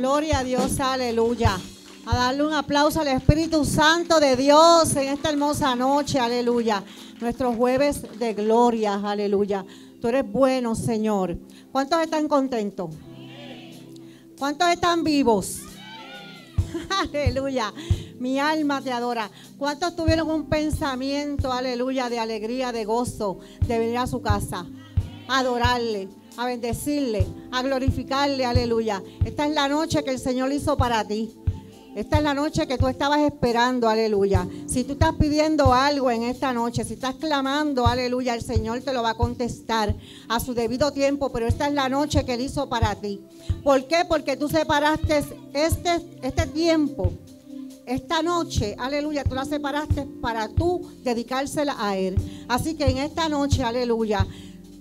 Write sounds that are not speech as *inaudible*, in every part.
Gloria a Dios, aleluya. A darle un aplauso al Espíritu Santo de Dios en esta hermosa noche, aleluya. Nuestros jueves de gloria, aleluya. Tú eres bueno, Señor. ¿Cuántos están contentos? ¿Cuántos están vivos? *laughs* Aleluya. Mi alma te adora. ¿Cuántos tuvieron un pensamiento, aleluya, de alegría, de gozo, de venir a su casa? Adorarle, a bendecirle, a glorificarle, aleluya. Esta es la noche que el Señor hizo para ti. Esta es la noche que tú estabas esperando, aleluya. Si tú estás pidiendo algo en esta noche, si estás clamando, aleluya, el Señor te lo va a contestar a su debido tiempo, pero esta es la noche que Él hizo para ti. ¿Por qué? Porque tú separaste este, este tiempo, esta noche, aleluya, tú la separaste para tú dedicársela a Él. Así que en esta noche, aleluya,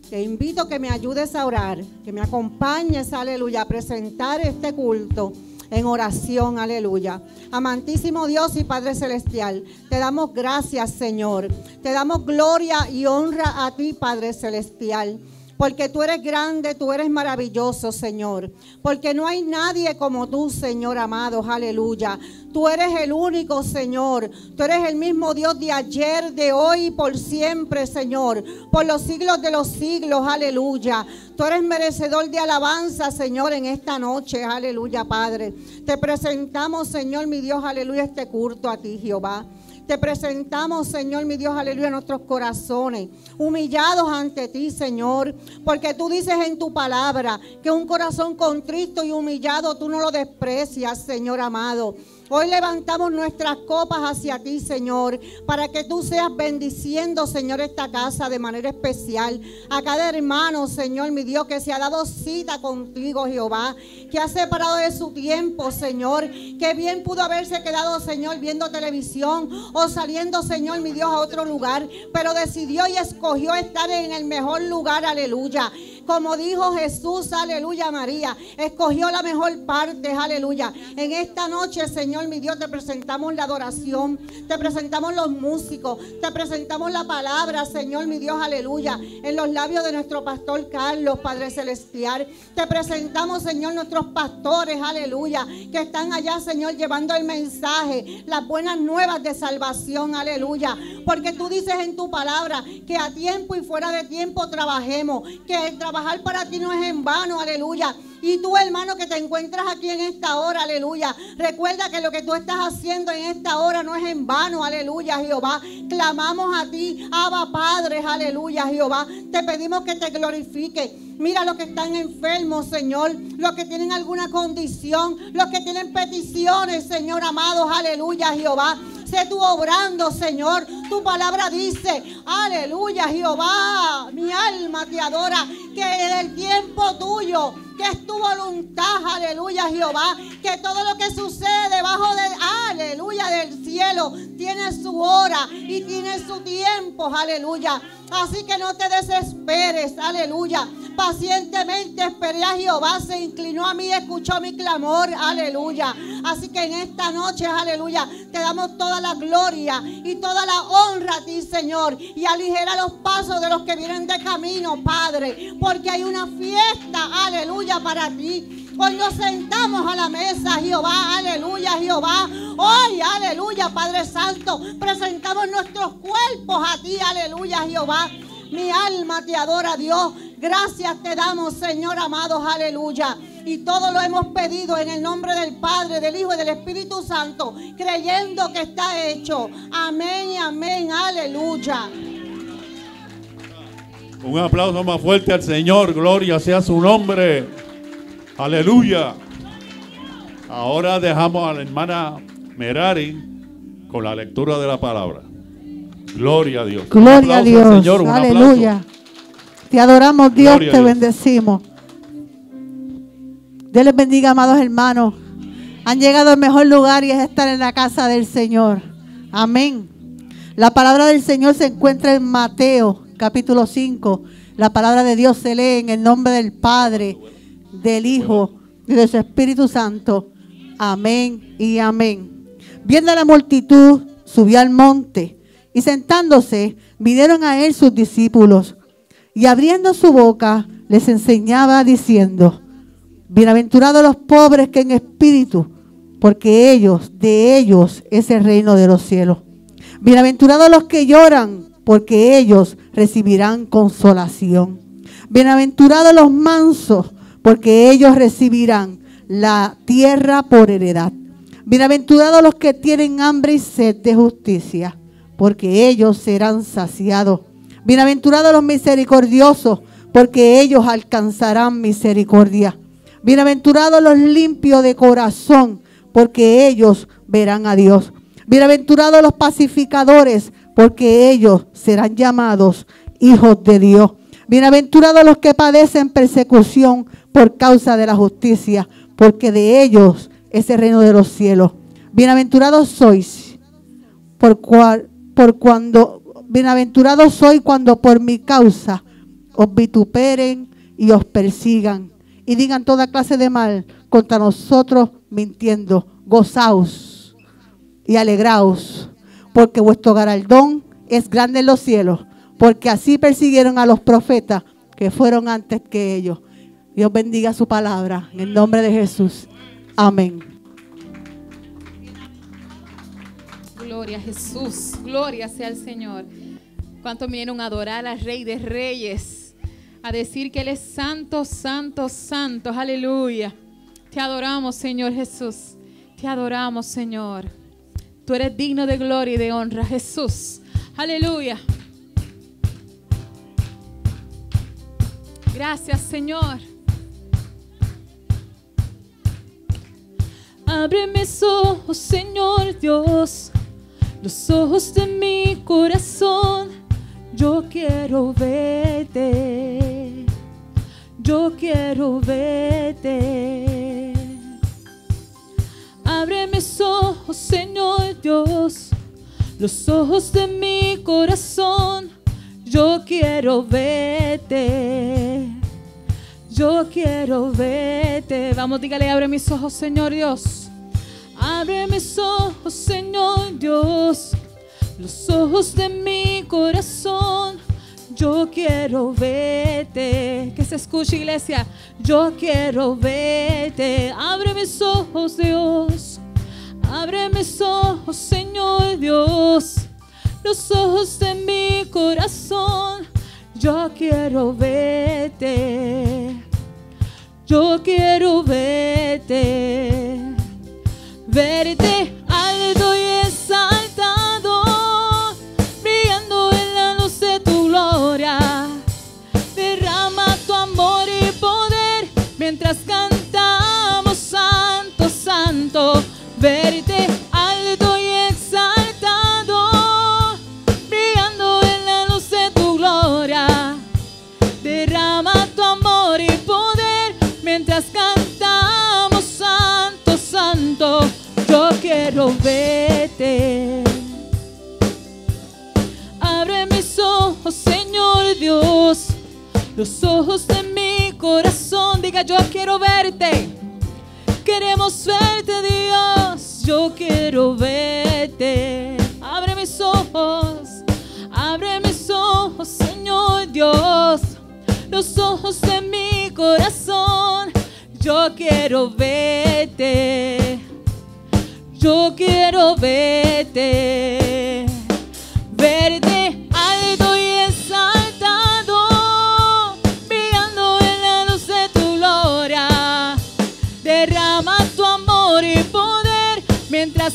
te invito a que me ayudes a orar, que me acompañes, aleluya, a presentar este culto en oración, aleluya. Amantísimo Dios y Padre Celestial, te damos gracias, Señor. Te damos gloria y honra a ti, Padre Celestial. Porque tú eres grande, tú eres maravilloso, Señor. Porque no hay nadie como tú, Señor amado. Aleluya. Tú eres el único, Señor. Tú eres el mismo Dios de ayer, de hoy y por siempre, Señor. Por los siglos de los siglos. Aleluya. Tú eres merecedor de alabanza, Señor, en esta noche. Aleluya, Padre. Te presentamos, Señor, mi Dios, aleluya, este culto a ti, Jehová. Te presentamos, Señor, mi Dios, aleluya, nuestros corazones, humillados ante ti, Señor, porque tú dices en tu palabra que un corazón contristo y humillado tú no lo desprecias, Señor amado. Hoy levantamos nuestras copas hacia ti, Señor, para que tú seas bendiciendo, Señor, esta casa de manera especial. A cada hermano, Señor, mi Dios, que se ha dado cita contigo, Jehová, que ha separado de su tiempo, Señor, que bien pudo haberse quedado, Señor, viendo televisión o saliendo, Señor, mi Dios, a otro lugar, pero decidió y escogió estar en el mejor lugar, aleluya. Como dijo Jesús, aleluya María, escogió la mejor parte, aleluya. En esta noche, Señor mi Dios, te presentamos la adoración, te presentamos los músicos, te presentamos la palabra, Señor mi Dios, aleluya. En los labios de nuestro pastor Carlos, Padre Celestial. Te presentamos, Señor, nuestros pastores, aleluya, que están allá, Señor, llevando el mensaje, las buenas nuevas de salvación, aleluya. Porque tú dices en tu palabra que a tiempo y fuera de tiempo trabajemos, que el trabajo trabajar para ti no es en vano, aleluya. Y tú, hermano, que te encuentras aquí en esta hora, aleluya. Recuerda que lo que tú estás haciendo en esta hora no es en vano, aleluya, Jehová. Clamamos a ti, Abba Padre, aleluya, Jehová. Te pedimos que te glorifique. Mira los que están enfermos, Señor. Los que tienen alguna condición. Los que tienen peticiones, Señor, amados, aleluya, Jehová. Sé tú obrando, Señor. Tu palabra dice, aleluya, Jehová. Mi alma te adora. Que en el tiempo tuyo que es tu voluntad, aleluya Jehová, que todo lo que sucede debajo del, aleluya, del cielo, tiene su hora y tiene su tiempo, aleluya. Así que no te desesperes, aleluya. Pacientemente esperé a Jehová, se inclinó a mí escuchó mi clamor, aleluya. Así que en esta noche, aleluya, te damos toda la gloria y toda la honra a ti, Señor. Y aligera los pasos de los que vienen de camino, Padre, porque hay una fiesta, aleluya para ti. Hoy nos sentamos a la mesa, Jehová, aleluya, Jehová. Hoy, aleluya, Padre Santo, presentamos nuestros cuerpos a ti, aleluya, Jehová. Mi alma te adora, Dios. Gracias te damos, Señor amados, aleluya. Y todo lo hemos pedido en el nombre del Padre, del Hijo y del Espíritu Santo, creyendo que está hecho. Amén y amén, aleluya. Un aplauso más fuerte al Señor, gloria sea su nombre. Aleluya. Ahora dejamos a la hermana Merari con la lectura de la palabra. Gloria a Dios. Gloria a Dios. Señor, Aleluya. Te adoramos Dios, te bendecimos. Dios les bendiga, amados hermanos. Han llegado al mejor lugar y es estar en la casa del Señor. Amén. La palabra del Señor se encuentra en Mateo capítulo 5. La palabra de Dios se lee en el nombre del Padre, del Hijo y del Espíritu Santo. Amén y amén. Viendo la multitud, subió al monte y sentándose, vinieron a él sus discípulos. Y abriendo su boca, les enseñaba diciendo, Bienaventurados los pobres que en espíritu, porque ellos, de ellos es el reino de los cielos. Bienaventurados los que lloran, porque ellos recibirán consolación. Bienaventurados los mansos, porque ellos recibirán la tierra por heredad. Bienaventurados los que tienen hambre y sed de justicia, porque ellos serán saciados. Bienaventurados los misericordiosos, porque ellos alcanzarán misericordia. Bienaventurados los limpios de corazón, porque ellos verán a Dios. Bienaventurados los pacificadores, porque ellos serán llamados hijos de Dios. Bienaventurados los que padecen persecución por causa de la justicia, porque de ellos es el reino de los cielos. Bienaventurados sois por, cual, por cuando, bienaventurados sois cuando por mi causa os vituperen y os persigan y digan toda clase de mal contra nosotros mintiendo. Gozaos y alegraos, porque vuestro galardón es grande en los cielos, porque así persiguieron a los profetas que fueron antes que ellos. Dios bendiga su palabra en el nombre de Jesús. Amén. Gloria a Jesús, gloria sea al Señor. ¿Cuántos vinieron a adorar al Rey de Reyes? A decir que Él es santo, santo, santo. Aleluya. Te adoramos, Señor Jesús. Te adoramos, Señor. Tú eres digno de gloria y de honra, Jesús. Aleluya. Gracias, Señor. Abre mis ojos, Señor Dios, los ojos de mi corazón. Yo quiero verte, yo quiero verte. Abre mis ojos, Señor Dios, los ojos de mi corazón. Yo quiero verte. Yo quiero verte. Vamos, dígale, abre mis ojos, Señor Dios. Abre mis ojos, Señor Dios. Los ojos de mi corazón. Yo quiero verte. Que se escuche, iglesia. Yo quiero verte. Abre mis ojos, Dios. Abre mis ojos, Señor Dios. Los ojos de mi corazón. Yo quiero verte. Yo quiero verte. Verte alto y exaltado. Brillando en la luz de tu gloria. Derrama tu amor y poder mientras cantamos santo, santo. Verte quiero verte. Abre mis ojos, Señor Dios, los ojos de mi corazón. Diga, yo quiero verte. Queremos verte, Dios. Yo quiero verte. Abre mis ojos. Abre mis ojos, Señor Dios. Los ojos de mi corazón. Yo quiero verte. Yo quiero verte. Verte alto y exaltado. Brillando en la luz de tu gloria. Derrama tu amor y poder mientras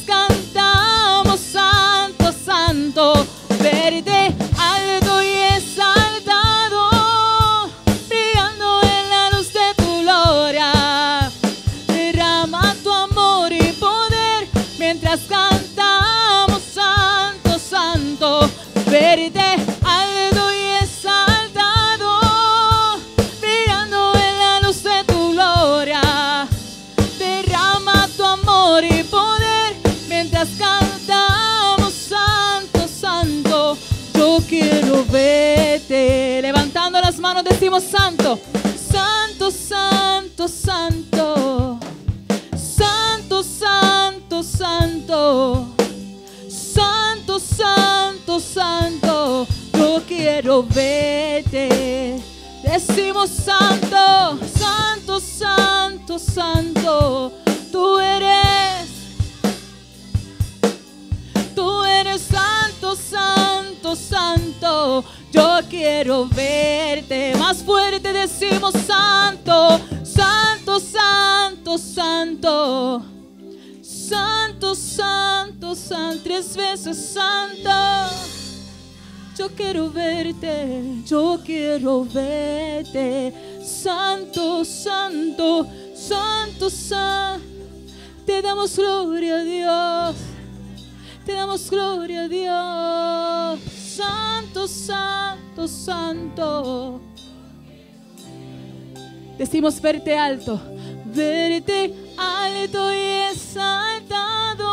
Decimos verte alto. Verte alto y exaltado.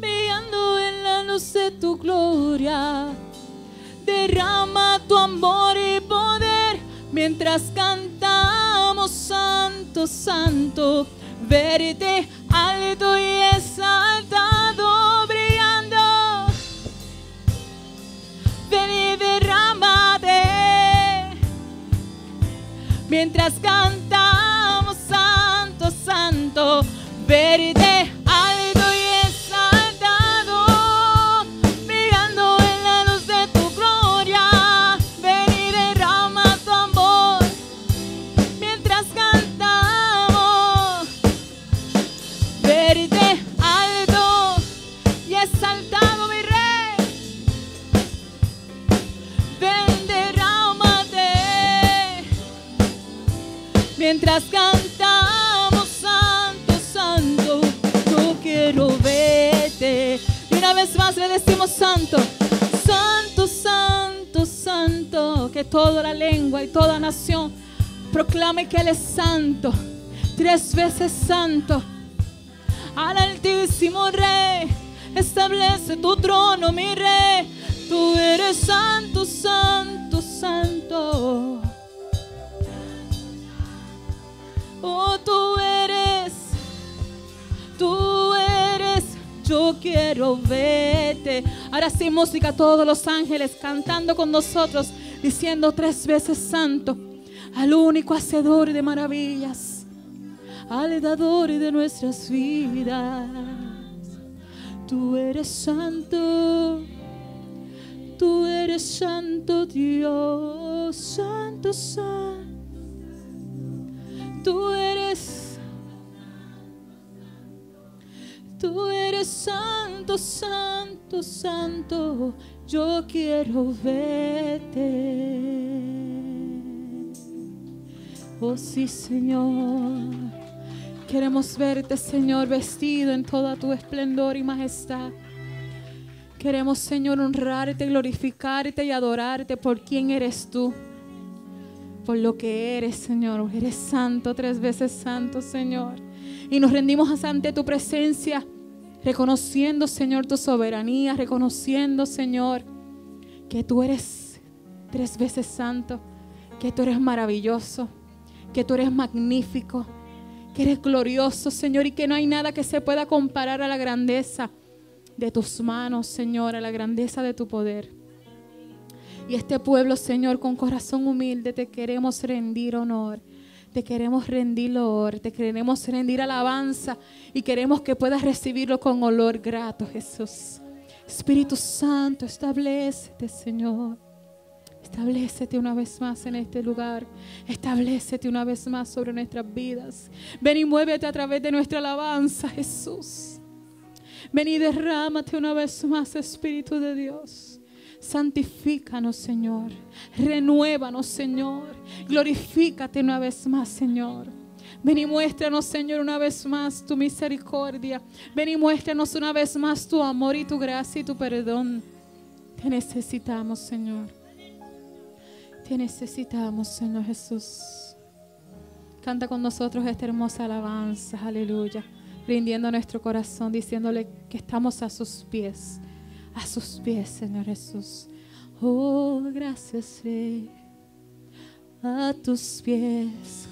Brillando en la luz de tu gloria. Derrama tu amor y poder mientras cantamos Santo, Santo. Verte mientras cantamos Santo, Santo. Verte mientras cantamos Santo, Santo. Yo quiero verte. Y una vez más le decimos Santo, Santo, Santo, Santo. Que toda la lengua y toda nación proclame que Él es Santo. Tres veces Santo al Altísimo Rey. Establece tu trono, mi Rey. Tú eres santo, santo, santo. Oh, tú eres, tú eres. Yo quiero verte. Ahora sí, música, todos los ángeles cantando con nosotros, diciendo tres veces santo al único hacedor de maravillas al dador de nuestras vidas. Tú eres santo, tú eres santo Dios, santo, santo. Tú eres, tú eres santo, santo, santo. Yo quiero verte. Oh sí, Señor. Queremos verte, Señor, vestido en toda tu esplendor y majestad. Queremos, Señor, honrarte, glorificarte y adorarte por quien eres tú. Por lo que eres, Señor. Eres santo, tres veces santo, Señor. Y nos rendimos ante tu presencia, reconociendo, Señor, tu soberanía, reconociendo, Señor, que tú eres tres veces santo, que tú eres maravilloso, que tú eres magnífico, que eres glorioso, Señor, y que no hay nada que se pueda comparar a la grandeza de tus manos, Señor, a la grandeza de tu poder. Y este pueblo, Señor, con corazón humilde, te queremos rendir honor. Te queremos rendir honor, te queremos rendir alabanza y queremos que puedas recibirlo con olor grato, Jesús. Espíritu Santo, establecete, Señor. Establecete una vez más en este lugar. Establecete una vez más sobre nuestras vidas. Ven y muévete a través de nuestra alabanza, Jesús. Ven y derrámate una vez más, Espíritu de Dios. Santifícanos, Señor. Renuévanos, Señor. Glorifícate una vez más, Señor. Ven y muéstranos, Señor, una vez más tu misericordia. Ven y muéstranos una vez más tu amor y tu gracia y tu perdón. Te necesitamos, Señor. Te necesitamos, Señor Jesús. Canta con nosotros esta hermosa alabanza, aleluya. Rindiendo nuestro corazón, diciéndole que estamos a sus pies a sus pies, Señor Jesús. Oh, gracias, Rey. A tus pies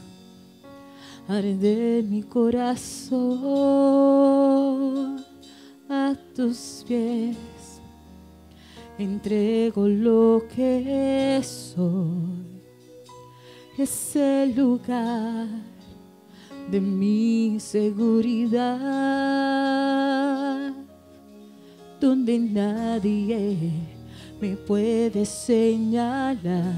arde mi corazón. A tus pies entrego lo que soy. Ese lugar de mi seguridad, donde nadie me puede señalar.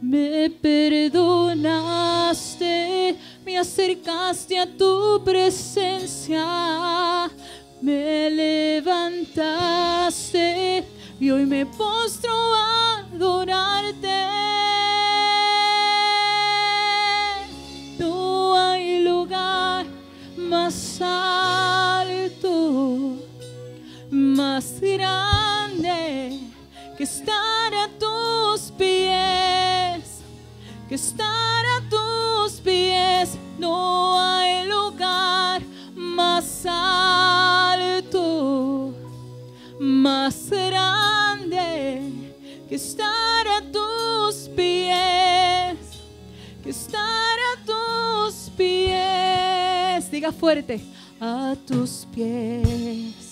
Me perdonaste, me acercaste a tu presencia, me levantaste y hoy me postro a adorarte. No hay lugar más alto, más grande que estar a tus pies, que estar a tus pies. No hay lugar más alto, más grande que estar a tus pies, que estar a tus pies. Diga fuerte, a tus pies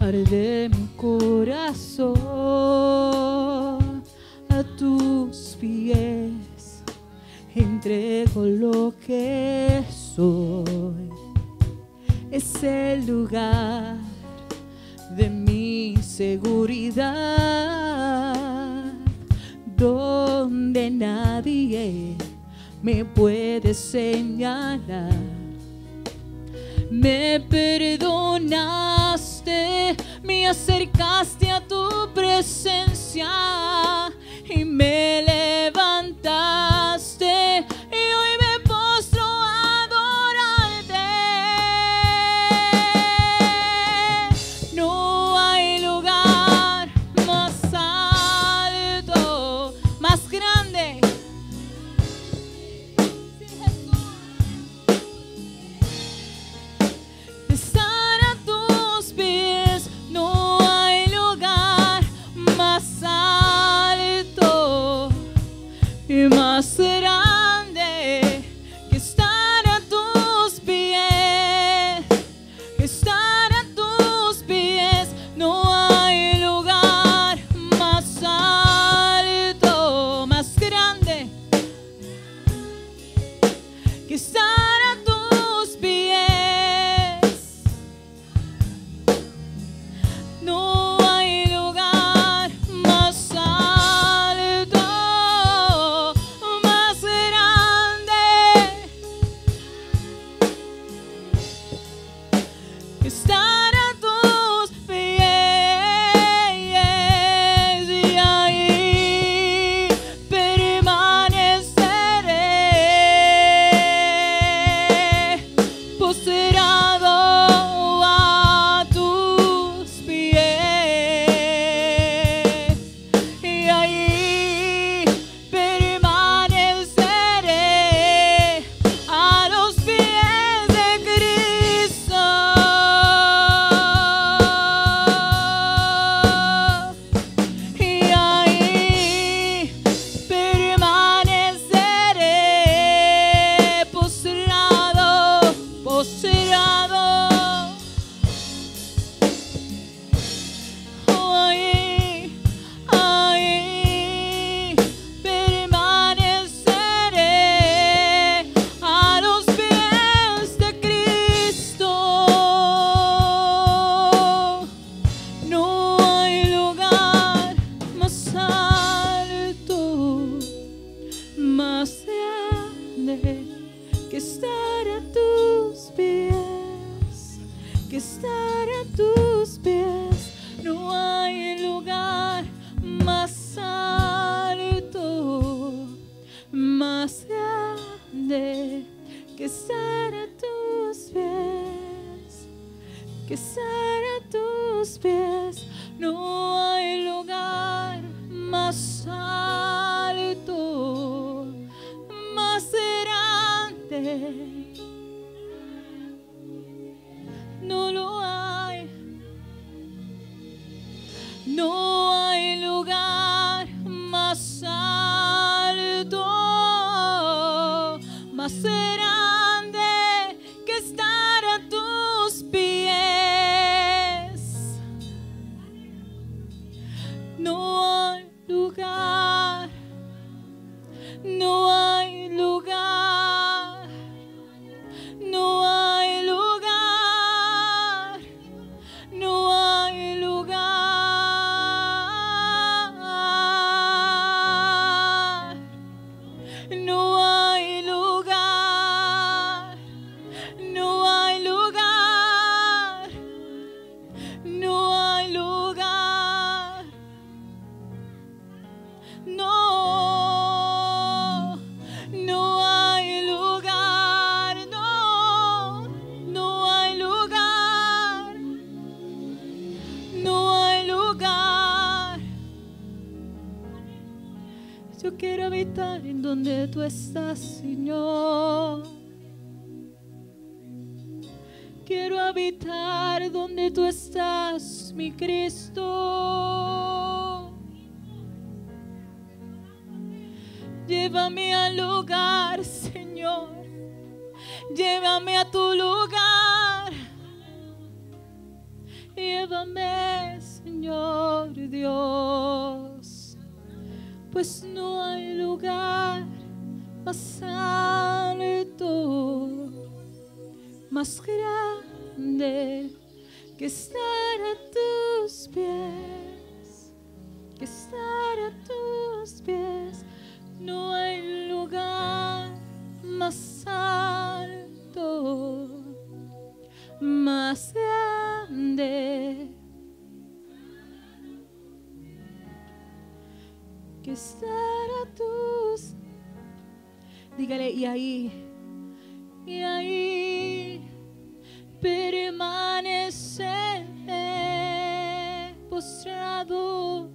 arde mi corazón a tus pies. Entrego lo que soy. Es el lugar de mi seguridad, donde nadie me puede señalar me me acercaste a tu presencia y me Llévame al lugar, Señor. Llévame a tu lugar. Llévame, Señor Dios. Pues no hay lugar más alto, más grande que estar a tus pies. Más grande que estar a tus. Dígale, y ahí, y ahí permaneceré postrado,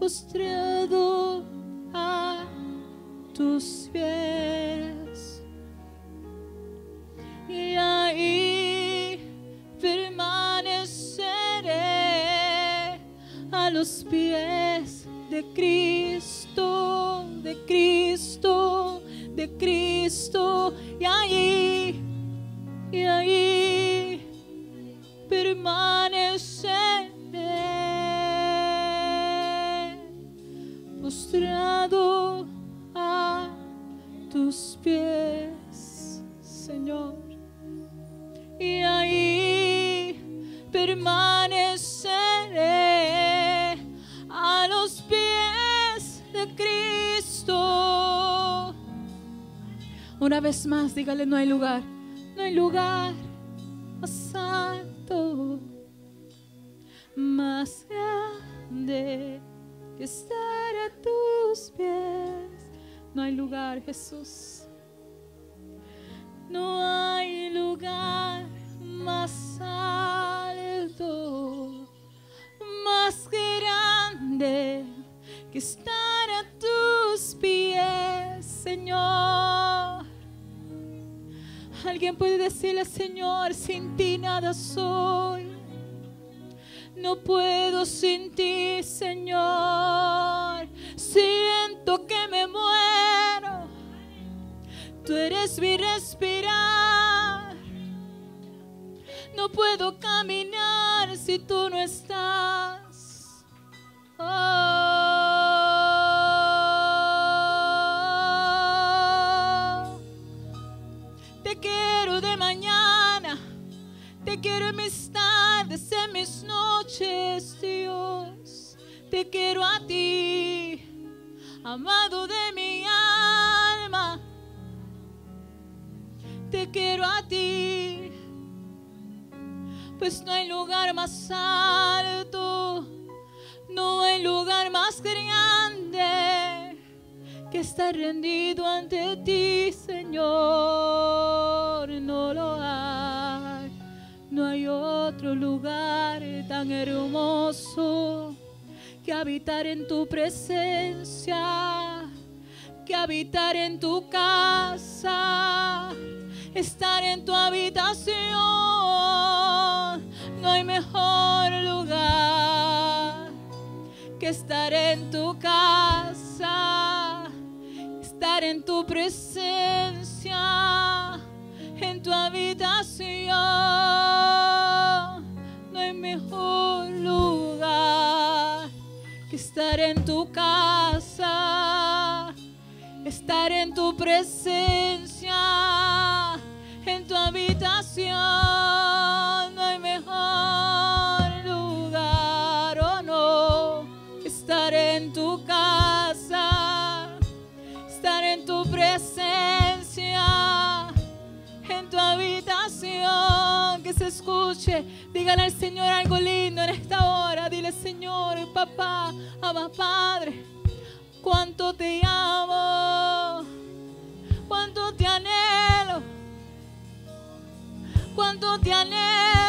postrado a tus pies. Y ahí los pies de Cristo, de Cristo, de Cristo. Y ahí, y ahí permaneceré postrado a tus pies, Señor. Y ahí permaneceré pies de Cristo. Una vez más, dígale, no hay lugar, no hay lugar más alto, más grande que estar a tus pies. No hay lugar, Jesús. No hay lugar más alto, más grande que estar a tus pies, Señor. Alguien puede decirle, Señor, sin ti nada soy. No puedo sin ti, Señor. Siento que me muero. Tú eres mi respirar. No puedo caminar si tú no estás. Oh. Te quiero de mañana, te quiero en mis tardes, en mis noches, Dios. Te quiero a ti, amado de mi alma. Te quiero a ti, pues no hay lugar más alto, no hay lugar más grande que estar rendido ante ti, Señor. No lo hay, no hay otro lugar tan hermoso que habitar en tu presencia, que habitar en tu casa, estar en tu habitación. No hay mejor lugar que estar en tu casa, estar en tu presencia, en tu habitación. No hay mejor lugar que estar en tu casa, estar en tu presencia, en tu habitación. Escuche. Dígale al Señor algo lindo en esta hora. Dile, Señor, papá, ama Padre, cuánto te amo, cuánto te anhelo, cuánto te anhelo,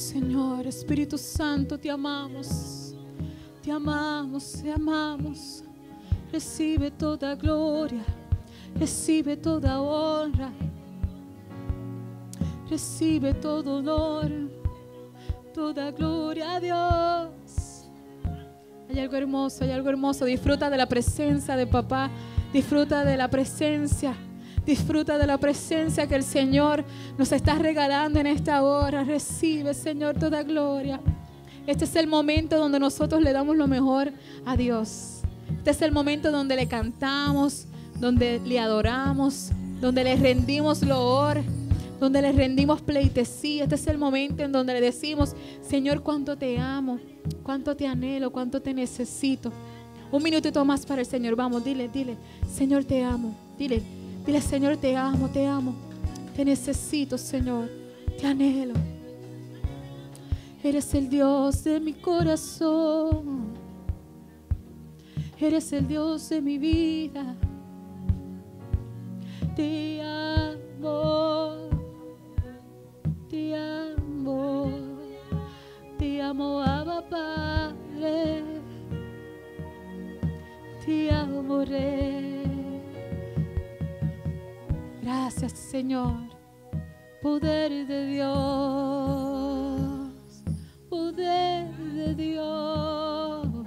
Señor. Espíritu Santo, te amamos. Te amamos, te amamos. Recibe toda gloria. Recibe toda honra. Recibe todo honor. Toda gloria a Dios. Hay algo hermoso, hay algo hermoso. Disfruta de la presencia de papá. Disfruta de la presencia. Disfruta de la presencia que el Señor nos está regalando en esta hora. Recibe, Señor, toda gloria. Este es el momento donde nosotros le damos lo mejor a Dios. Este es el momento donde le cantamos, donde le adoramos, donde le rendimos loor, donde le rendimos pleitesía. Este es el momento en donde le decimos, Señor, cuánto te amo, cuánto te anhelo, cuánto te necesito. Un minutito más para el Señor. Vamos, dile, dile, Señor, te amo. Dile, dile, Señor, te amo, te amo. Te necesito, Señor. Te anhelo. Eres el Dios de mi corazón. Eres el Dios de mi vida. Te amo. Señor. Poder de Dios. Poder de Dios.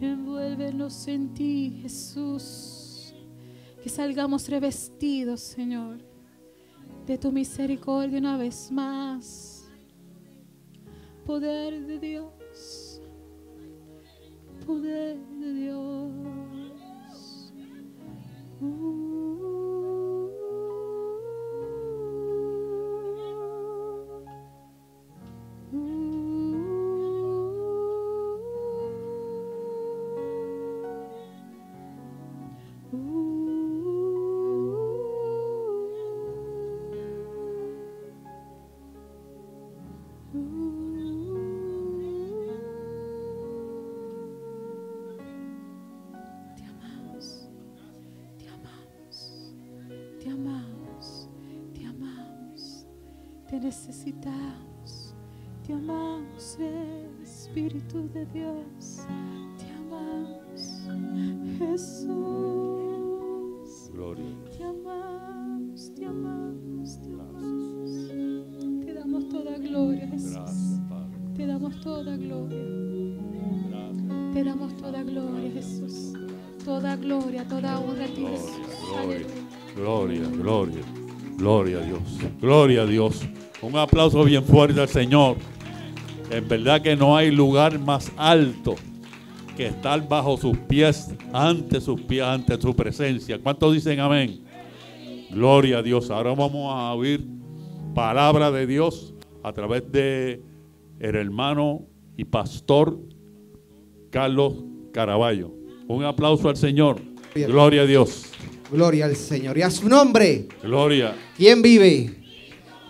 Envuélvenos en ti, Jesús. Que salgamos revestidos, Señor, de tu misericordia una vez más. Poder de Dios. Gloria a Dios. Un aplauso bien fuerte al Señor. En verdad que no hay lugar más alto que estar bajo sus pies, ante sus pies, ante su presencia. ¿Cuántos dicen amén? Gloria a Dios. Ahora vamos a oír palabra de Dios a través de el hermano y pastor Carlos Caraballo. Un aplauso al Señor. Gloria a Dios. Gloria al Señor. Y a su nombre, Gloria. ¿quién vive?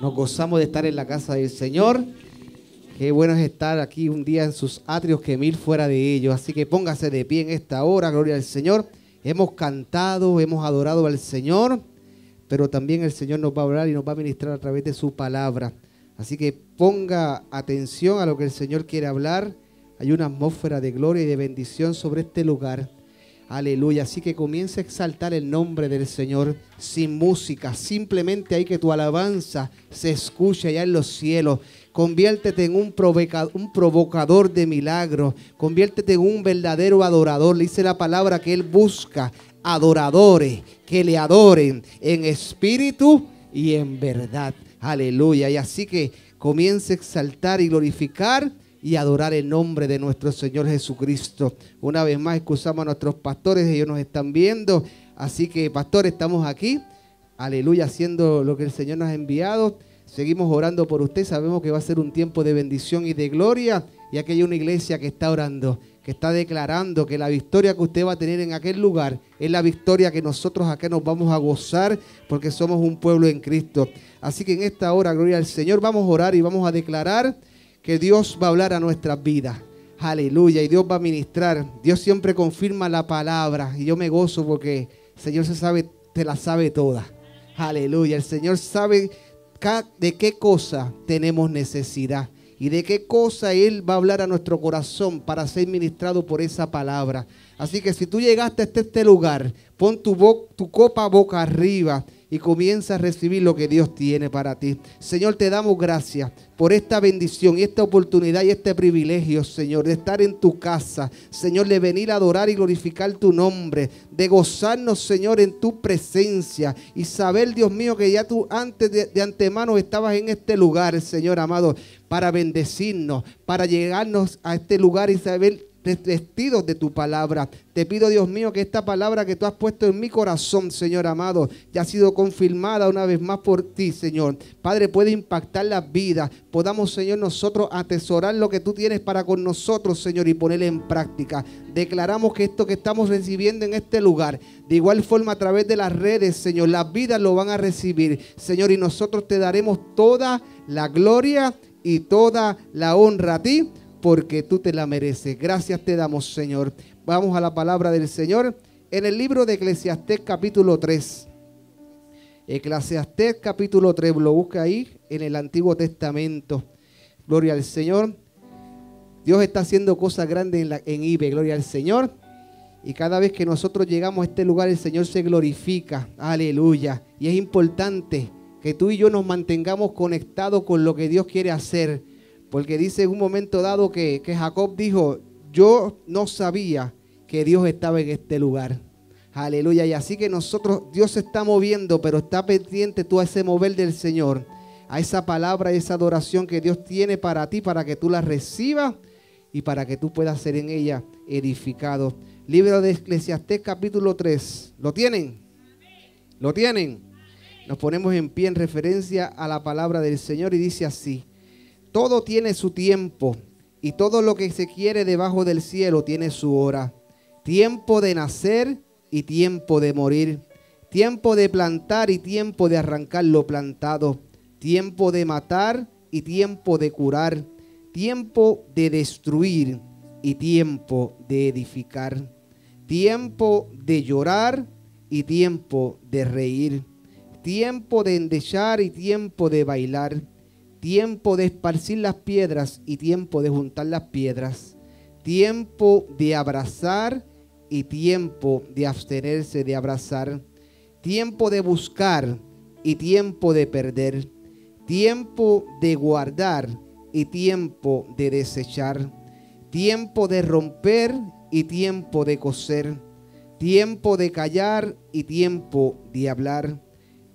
Nos gozamos de estar en la casa del Señor. Qué bueno es estar aquí un día en sus atrios que mil fuera de ellos. Así que póngase de pie en esta hora, gloria al Señor. Hemos cantado, hemos adorado al Señor, pero también el Señor nos va a hablar y nos va a ministrar a través de su palabra. Así que ponga atención a lo que el Señor quiere hablar. Hay una atmósfera de gloria y de bendición sobre este lugar. Aleluya. Así que comienza a exaltar el nombre del Señor sin música. Simplemente hay que tu alabanza se escuche allá en los cielos. Conviértete en un, provoca- un provocador de milagros. Conviértete en un verdadero adorador. Le dice la palabra que Él busca adoradores que le adoren en espíritu y en verdad. Aleluya. Y así que comience a exaltar y glorificar y adorar el nombre de nuestro Señor Jesucristo. Una vez más, excusamos a nuestros pastores, ellos nos están viendo. Así que, pastores, estamos aquí. Aleluya, haciendo lo que el Señor nos ha enviado. Seguimos orando por usted. Sabemos que va a ser un tiempo de bendición y de gloria. Y aquí hay una iglesia que está orando, que está declarando que la victoria que usted va a tener en aquel lugar es la victoria que nosotros acá nos vamos a gozar porque somos un pueblo en Cristo. Así que en esta hora, gloria al Señor, vamos a orar y vamos a declarar que Dios va a hablar a nuestras vidas. Aleluya. Y Dios va a ministrar. Dios siempre confirma la palabra. Y yo me gozo porque el Señor se sabe, te la sabe toda. Aleluya. El Señor sabe de qué cosa tenemos necesidad. Y de qué cosa Él va a hablar a nuestro corazón para ser ministrado por esa palabra. Así que si tú llegaste hasta este lugar, pon tu, tu copa boca arriba y comienza a recibir lo que Dios tiene para ti. Señor, te damos gracias por esta bendición y esta oportunidad y este privilegio, Señor, de estar en tu casa. Señor, de venir a adorar y glorificar tu nombre, de gozarnos, Señor, en tu presencia y saber, Dios mío, que ya tú antes de, antemano estabas en este lugar, Señor amado, para bendecirnos, para llegarnos a este lugar y saber vestidos de tu palabra. Te pido, Dios mío, que esta palabra que tú has puesto en mi corazón, Señor amado, ya ha sido confirmada una vez más por ti, Señor. Padre, puede impactar las vidas. Podamos, Señor, nosotros atesorar lo que tú tienes para con nosotros, Señor, y ponerlo en práctica. Declaramos que esto que estamos recibiendo en este lugar, de igual forma a través de las redes, Señor, las vidas lo van a recibir, Señor, y nosotros te daremos toda la gloria y toda la honra a ti porque tú te la mereces. Gracias te damos, Señor. Vamos a la palabra del Señor en el libro de Eclesiastés capítulo 3. Eclesiastés capítulo 3, lo busca ahí en el Antiguo Testamento. Gloria al Señor. Dios está haciendo cosas grandes en, la, en Ibe, gloria al Señor. Y cada vez que nosotros llegamos a este lugar, el Señor se glorifica. Aleluya. Y es importante que tú y yo nos mantengamos conectados con lo que Dios quiere hacer. Porque dice en un momento dado que, que Jacob dijo, yo no sabía que Dios estaba en este lugar. Aleluya. Y así que nosotros, Dios se está moviendo, pero está pendiente tú a ese mover del Señor, a esa palabra, a esa adoración que Dios tiene para ti, para que tú la recibas y para que tú puedas ser en ella edificado. Libro de Eclesiastés capítulo 3. ¿Lo tienen? ¿Lo tienen? Nos ponemos en pie en referencia a la palabra del Señor y dice así. Todo tiene su tiempo y todo lo que se quiere debajo del cielo tiene su hora. Tiempo de nacer y tiempo de morir. Tiempo de plantar y tiempo de arrancar lo plantado. Tiempo de matar y tiempo de curar. Tiempo de destruir y tiempo de edificar. Tiempo de llorar y tiempo de reír. Tiempo de endechar y tiempo de bailar tiempo de esparcir las piedras y tiempo de juntar las piedras, tiempo de abrazar y tiempo de abstenerse de abrazar, tiempo de buscar y tiempo de perder, tiempo de guardar y tiempo de desechar, tiempo de romper y tiempo de coser, tiempo de callar y tiempo de hablar,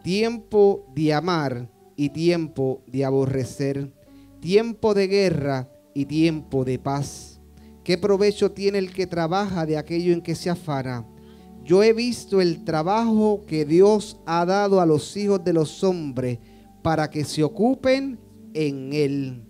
tiempo de amar y tiempo de aborrecer, tiempo de guerra y tiempo de paz. ¿Qué provecho tiene el que trabaja de aquello en que se afana? Yo he visto el trabajo que Dios ha dado a los hijos de los hombres para que se ocupen en él.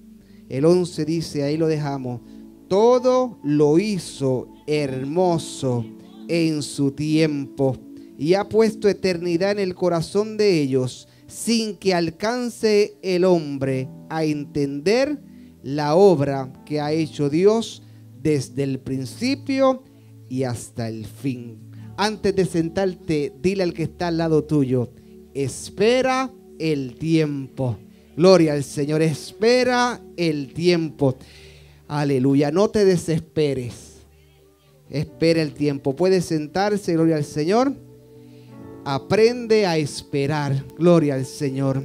El 11 dice, ahí lo dejamos, todo lo hizo hermoso en su tiempo y ha puesto eternidad en el corazón de ellos sin que alcance el hombre a entender la obra que ha hecho Dios desde el principio y hasta el fin. Antes de sentarte, dile al que está al lado tuyo, espera el tiempo. Gloria al Señor, espera el tiempo. Aleluya, no te desesperes. Espera el tiempo. Puede sentarse, gloria al Señor. Aprende a esperar, gloria al Señor.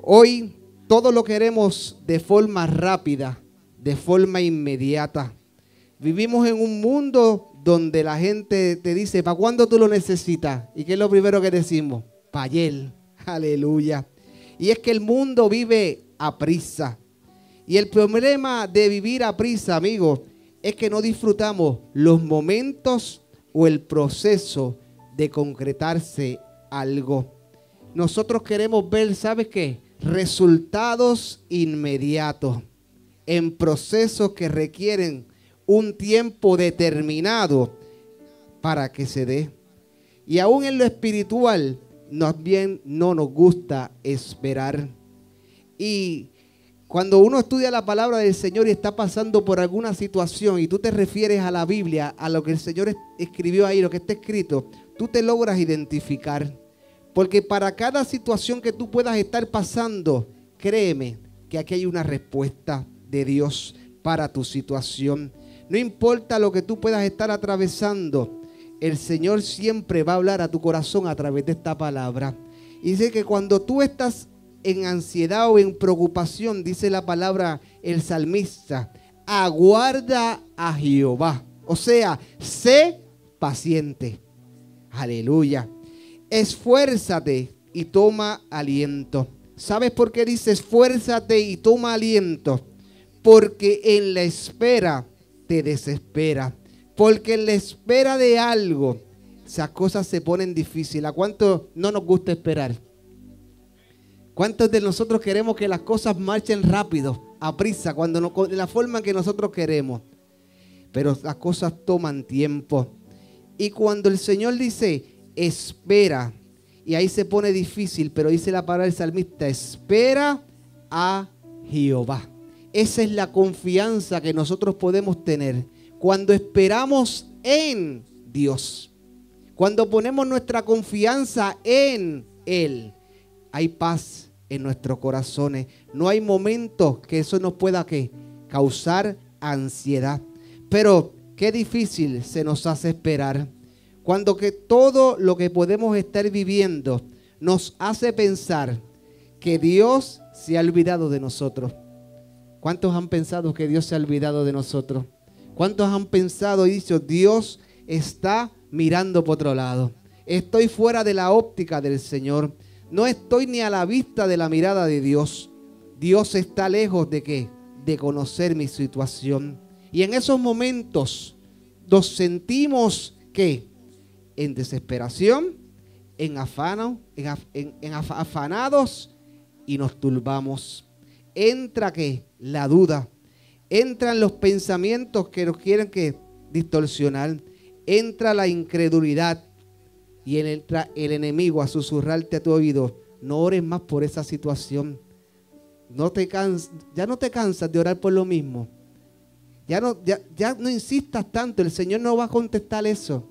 Hoy todo lo queremos de forma rápida, de forma inmediata. Vivimos en un mundo donde la gente te dice, ¿para cuándo tú lo necesitas? ¿Y qué es lo primero que decimos? Para ayer. Aleluya. Y es que el mundo vive a prisa. Y el problema de vivir a prisa, amigos, es que no disfrutamos los momentos o el proceso de concretarse algo. Nosotros queremos ver, ¿sabes qué? Resultados inmediatos en procesos que requieren un tiempo determinado para que se dé. Y aún en lo espiritual, nos bien no nos gusta esperar. Y cuando uno estudia la palabra del Señor y está pasando por alguna situación y tú te refieres a la Biblia, a lo que el Señor escribió ahí, lo que está escrito, tú te logras identificar. Porque para cada situación que tú puedas estar pasando, créeme que aquí hay una respuesta de Dios para tu situación. No importa lo que tú puedas estar atravesando, el Señor siempre va a hablar a tu corazón a través de esta palabra. Y dice que cuando tú estás en ansiedad o en preocupación, dice la palabra el salmista, aguarda a Jehová. O sea, sé paciente. Aleluya. Esfuérzate y toma aliento. ¿Sabes por qué dice esfuérzate y toma aliento? Porque en la espera te desespera. Porque en la espera de algo, esas cosas se ponen difíciles. ¿A cuánto no nos gusta esperar? ¿Cuántos de nosotros queremos que las cosas marchen rápido, a prisa, cuando no, de la forma que nosotros queremos? Pero las cosas toman tiempo. Y cuando el Señor dice, espera, y ahí se pone difícil, pero dice la palabra del salmista, espera a Jehová. Esa es la confianza que nosotros podemos tener cuando esperamos en Dios. Cuando ponemos nuestra confianza en Él, hay paz en nuestros corazones. No hay momentos que eso nos pueda ¿qué? causar ansiedad. Pero qué difícil se nos hace esperar. Cuando que todo lo que podemos estar viviendo nos hace pensar que Dios se ha olvidado de nosotros. ¿Cuántos han pensado que Dios se ha olvidado de nosotros? ¿Cuántos han pensado y dicho, Dios está mirando por otro lado? Estoy fuera de la óptica del Señor. No estoy ni a la vista de la mirada de Dios. Dios está lejos de qué? De conocer mi situación. Y en esos momentos nos sentimos que en desesperación, en, afano, en, afanados y nos turbamos. Entra que la duda, entran los pensamientos que nos quieren que distorsionar, entra la incredulidad, y entra el enemigo a susurrarte a tu oído, no ores más por esa situación. No te ya no te cansas de orar por lo mismo. Ya no, ya, ya no insistas tanto, el Señor no va a contestar eso,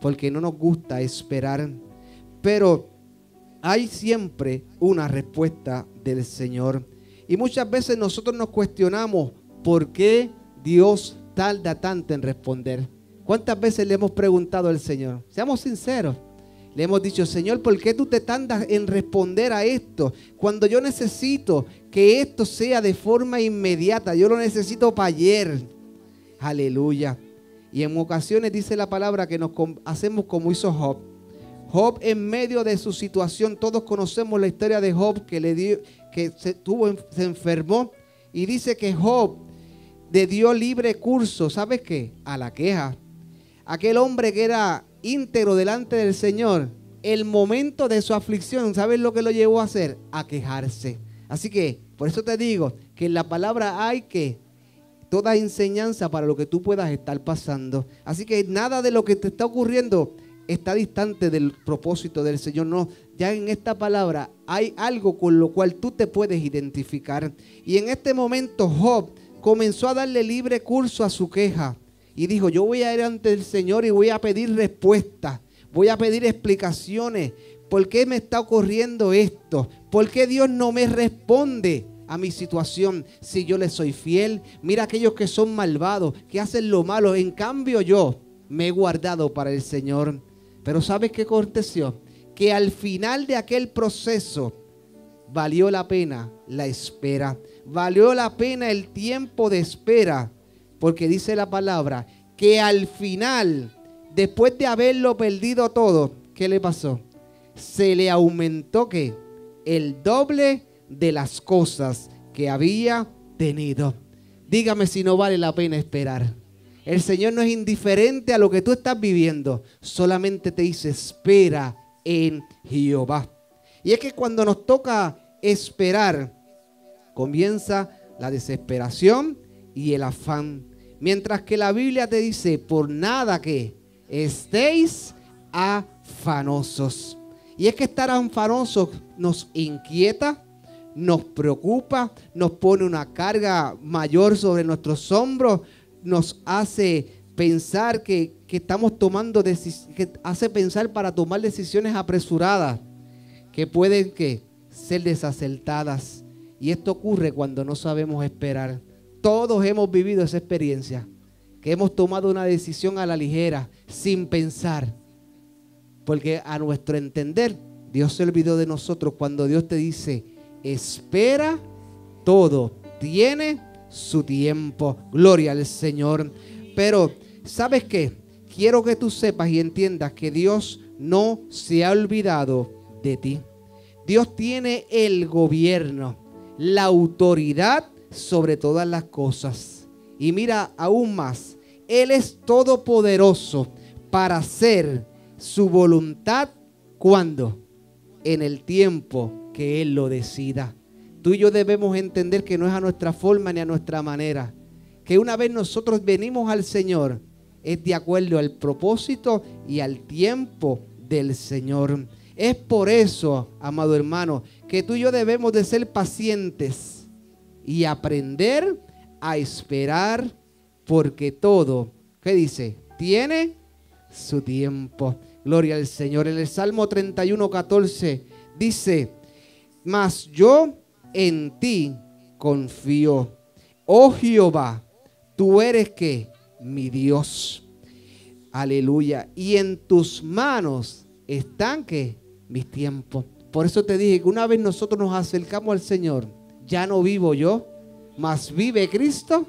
porque no nos gusta esperar. Pero hay siempre una respuesta del Señor. Y muchas veces nosotros nos cuestionamos por qué Dios tarda tanto en responder. ¿Cuántas veces le hemos preguntado al Señor? Seamos sinceros. Le hemos dicho, Señor, ¿por qué tú te tardas en responder a esto? Cuando yo necesito que esto sea de forma inmediata, yo lo necesito para ayer. Aleluya. Y en ocasiones dice la palabra que nos hacemos como hizo Job. Job en medio de su situación, todos conocemos la historia de Job que le que se, se enfermó y dice que Job le dio libre curso, ¿sabes qué? A la queja. Aquel hombre que era íntegro delante del Señor, el momento de su aflicción, ¿sabes lo que lo llevó a hacer? A quejarse. Así que, por eso te digo que en la palabra hay que toda enseñanza para lo que tú puedas estar pasando. Así que nada de lo que te está ocurriendo está distante del propósito del Señor. No, ya en esta palabra hay algo con lo cual tú te puedes identificar. Y en este momento Job comenzó a darle libre curso a su queja y dijo, yo voy a ir ante el Señor y voy a pedir respuestas, voy a pedir explicaciones. ¿Por qué me está ocurriendo esto? ¿Por qué Dios no me responde a mi situación si yo le soy fiel? Mira aquellos que son malvados, que hacen lo malo. En cambio yo me he guardado para el Señor. Pero ¿sabes qué cortesió? Que al final de aquel proceso valió la pena la espera. Valió la pena el tiempo de espera porque dice la palabra que al final, después de haberlo perdido todo, ¿qué le pasó? Se le aumentó que el doble de las cosas que había tenido. Dígame si no vale la pena esperar. El Señor no es indiferente a lo que tú estás viviendo, solamente te dice espera en Jehová. Y es que cuando nos toca esperar, comienza la desesperación y el afán Mientras que la Biblia te dice, por nada que estéis afanosos. Y es que estar afanosos nos inquieta, nos preocupa, nos pone una carga mayor sobre nuestros hombros, nos hace pensar que, estamos tomando que hace pensar para tomar decisiones apresuradas que pueden que ser desacertadas. Y esto ocurre cuando no sabemos esperar. Todos hemos vivido esa experiencia, que hemos tomado una decisión a la ligera, sin pensar. Porque a nuestro entender, Dios se olvidó de nosotros cuando Dios te dice, espera todo, tiene su tiempo. Gloria al Señor. Pero, ¿sabes qué? Quiero que tú sepas y entiendas que Dios no se ha olvidado de ti. Dios tiene el gobierno, la autoridad sobre todas las cosas. Y mira aún más, Él es todopoderoso para hacer su voluntad cuando? En el tiempo que Él lo decida. Tú y yo debemos entender que no es a nuestra forma ni a nuestra manera. Que una vez nosotros venimos al Señor, es de acuerdo al propósito y al tiempo del Señor. Es por eso, amado hermano, que tú y yo debemos de ser pacientes y aprender a esperar porque todo, ¿qué dice? Tiene su tiempo. Gloria al Señor. En el Salmo 31, 14 dice, mas yo en ti confío. Oh Jehová, tú eres que mi Dios. Aleluya. Y en tus manos están que mis tiempos. Por eso te dije que una vez nosotros nos acercamos al Señor, ya no vivo yo, mas vive Cristo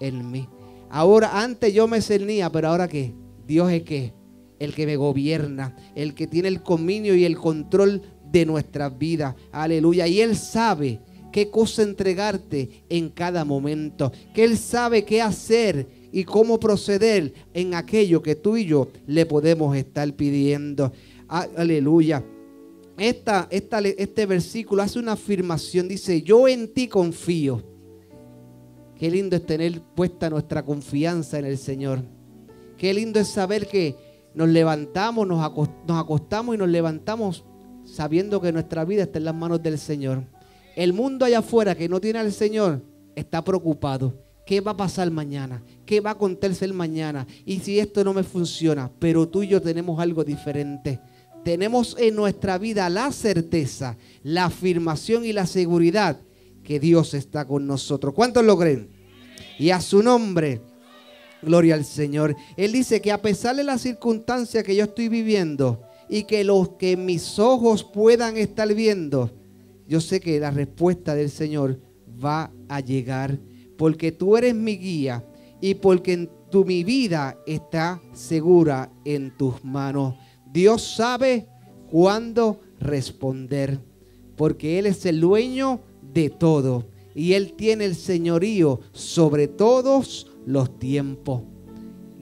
en mí. Ahora, antes yo me cernía, pero ahora que Dios es que el que me gobierna, el que tiene el dominio y el control de nuestras vidas. Aleluya. Y Él sabe qué cosa entregarte en cada momento. Que Él sabe qué hacer y cómo proceder en aquello que tú y yo le podemos estar pidiendo. Aleluya esta, este versículo hace una afirmación, dice, yo en ti confío. Qué lindo es tener puesta nuestra confianza en el Señor. Qué lindo es saber que nos levantamos, nos, acostamos y nos levantamos sabiendo que nuestra vida está en las manos del Señor. El mundo allá afuera que no tiene al Señor está preocupado. ¿Qué va a pasar mañana? ¿Qué va a acontecer mañana? Y si esto no me funciona, pero tú y yo tenemos algo diferente tenemos en nuestra vida la certeza, la afirmación y la seguridad que Dios está con nosotros. ¿Cuántos lo creen? Y a su nombre, gloria al Señor. Él dice que a pesar de las circunstancias que yo estoy viviendo y que los que mis ojos puedan estar viendo, yo sé que la respuesta del Señor va a llegar porque tú eres mi guía y porque tu, mi vida está segura en tus manos. Dios sabe cuándo responder, porque Él es el dueño de todo y Él tiene el señorío sobre todos los tiempos.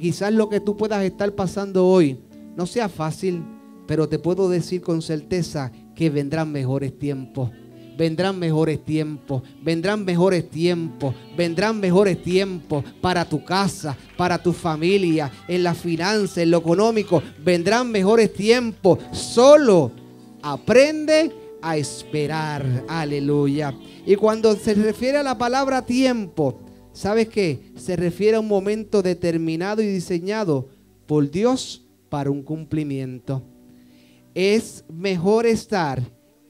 Quizás lo que tú puedas estar pasando hoy no sea fácil, pero te puedo decir con certeza que vendrán mejores tiempos vendrán mejores tiempos, vendrán mejores tiempos, vendrán mejores tiempos para tu casa, para tu familia, en la finanza, en lo económico, vendrán mejores tiempos. Solo aprende a esperar, aleluya. Y cuando se refiere a la palabra tiempo, ¿sabes qué? Se refiere a un momento determinado y diseñado por Dios para un cumplimiento. Es mejor estar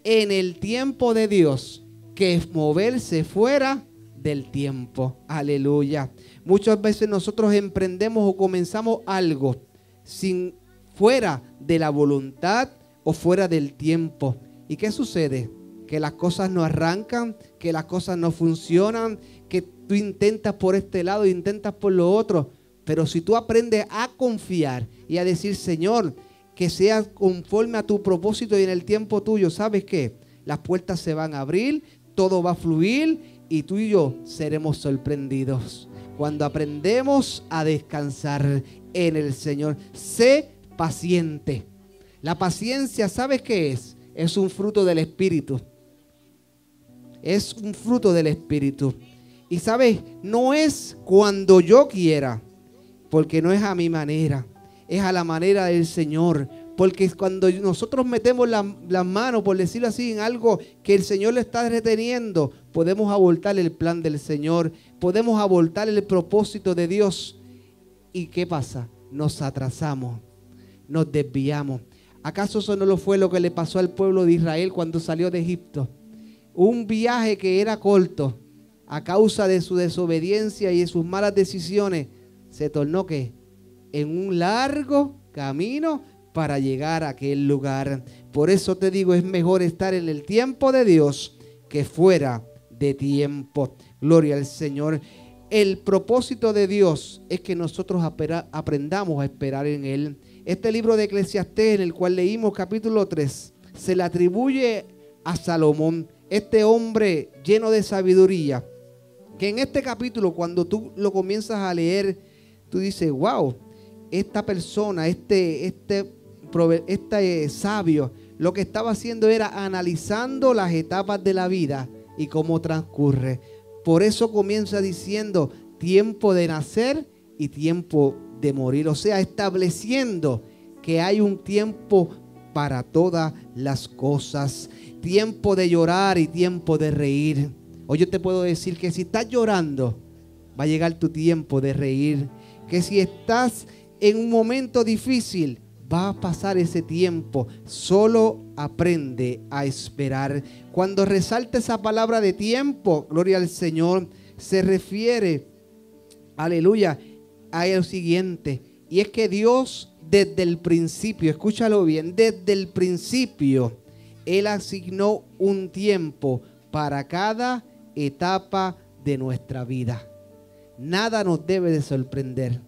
en el tiempo de Dios que moverse fuera del tiempo. Aleluya. Muchas veces nosotros emprendemos o comenzamos algo sin fuera de la voluntad o fuera del tiempo. ¿Y qué sucede? Que las cosas no arrancan, que las cosas no funcionan, que tú intentas por este lado, intentas por lo otro. Pero si tú aprendes a confiar y a decir, Señor, que sea conforme a tu propósito y en el tiempo tuyo, ¿sabes qué? Las puertas se van a abrir, todo va a fluir y tú y yo seremos sorprendidos. Cuando aprendemos a descansar en el Señor, sé paciente. La paciencia, ¿sabes qué es? Es un fruto del Espíritu. Es un fruto del Espíritu. Y sabes, no es cuando yo quiera, porque no es a mi manera es a la manera del Señor. Porque cuando nosotros metemos las la manos, por decirlo así, en algo que el Señor le está reteniendo, podemos abortar el plan del Señor, podemos abortar el propósito de Dios. ¿Y qué pasa? Nos atrasamos, nos desviamos. ¿Acaso eso no lo fue lo que le pasó al pueblo de Israel cuando salió de Egipto? Un viaje que era corto, a causa de su desobediencia y de sus malas decisiones, se tornó que en un largo camino para llegar a aquel lugar. Por eso te digo, es mejor estar en el tiempo de Dios que fuera de tiempo. Gloria al Señor. El propósito de Dios es que nosotros aprendamos a esperar en Él. Este libro de Eclesiastés, en el cual leímos capítulo 3, se le atribuye a Salomón, este hombre lleno de sabiduría, que en este capítulo, cuando tú lo comienzas a leer, tú dices, wow, esta persona, este, este, este sabio, lo que estaba haciendo era analizando las etapas de la vida y cómo transcurre. Por eso comienza diciendo tiempo de nacer y tiempo de morir. O sea, estableciendo que hay un tiempo para todas las cosas. Tiempo de llorar y tiempo de reír. Hoy yo te puedo decir que si estás llorando, va a llegar tu tiempo de reír. Que si estás en un momento difícil, va a pasar ese tiempo. Solo aprende a esperar. Cuando resalta esa palabra de tiempo, gloria al Señor, se refiere, aleluya, a lo siguiente. Y es que Dios desde el principio, escúchalo bien, desde el principio, Él asignó un tiempo para cada etapa de nuestra vida. Nada nos debe de sorprender.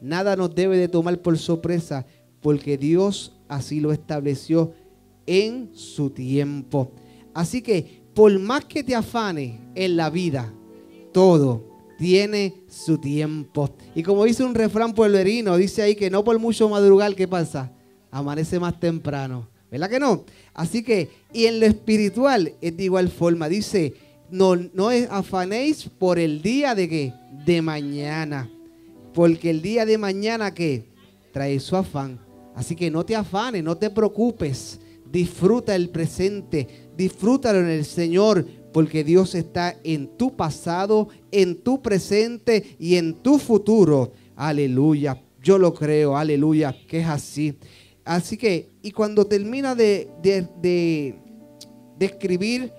Nada nos debe de tomar por sorpresa porque Dios así lo estableció en su tiempo. Así que por más que te afane en la vida, todo tiene su tiempo. Y como dice un refrán pueblerino, dice ahí que no por mucho madrugar, ¿qué pasa? Amanece más temprano. ¿Verdad que no? Así que, y en lo espiritual es de igual forma. Dice, no, no afanéis por el día de qué? De mañana porque el día de mañana que trae su afán. Así que no te afanes, no te preocupes. Disfruta el presente, disfrútalo en el Señor, porque Dios está en tu pasado, en tu presente y en tu futuro. Aleluya. Yo lo creo, aleluya, que es así. Así que, y cuando termina de, de, de, escribir,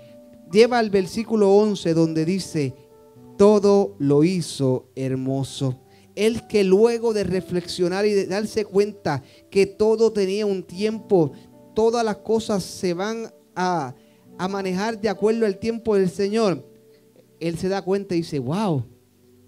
lleva al versículo 11 donde dice, todo lo hizo hermoso. El que luego de reflexionar y de darse cuenta que todo tenía un tiempo, todas las cosas se van a, a manejar de acuerdo al tiempo del Señor, él se da cuenta y dice, wow,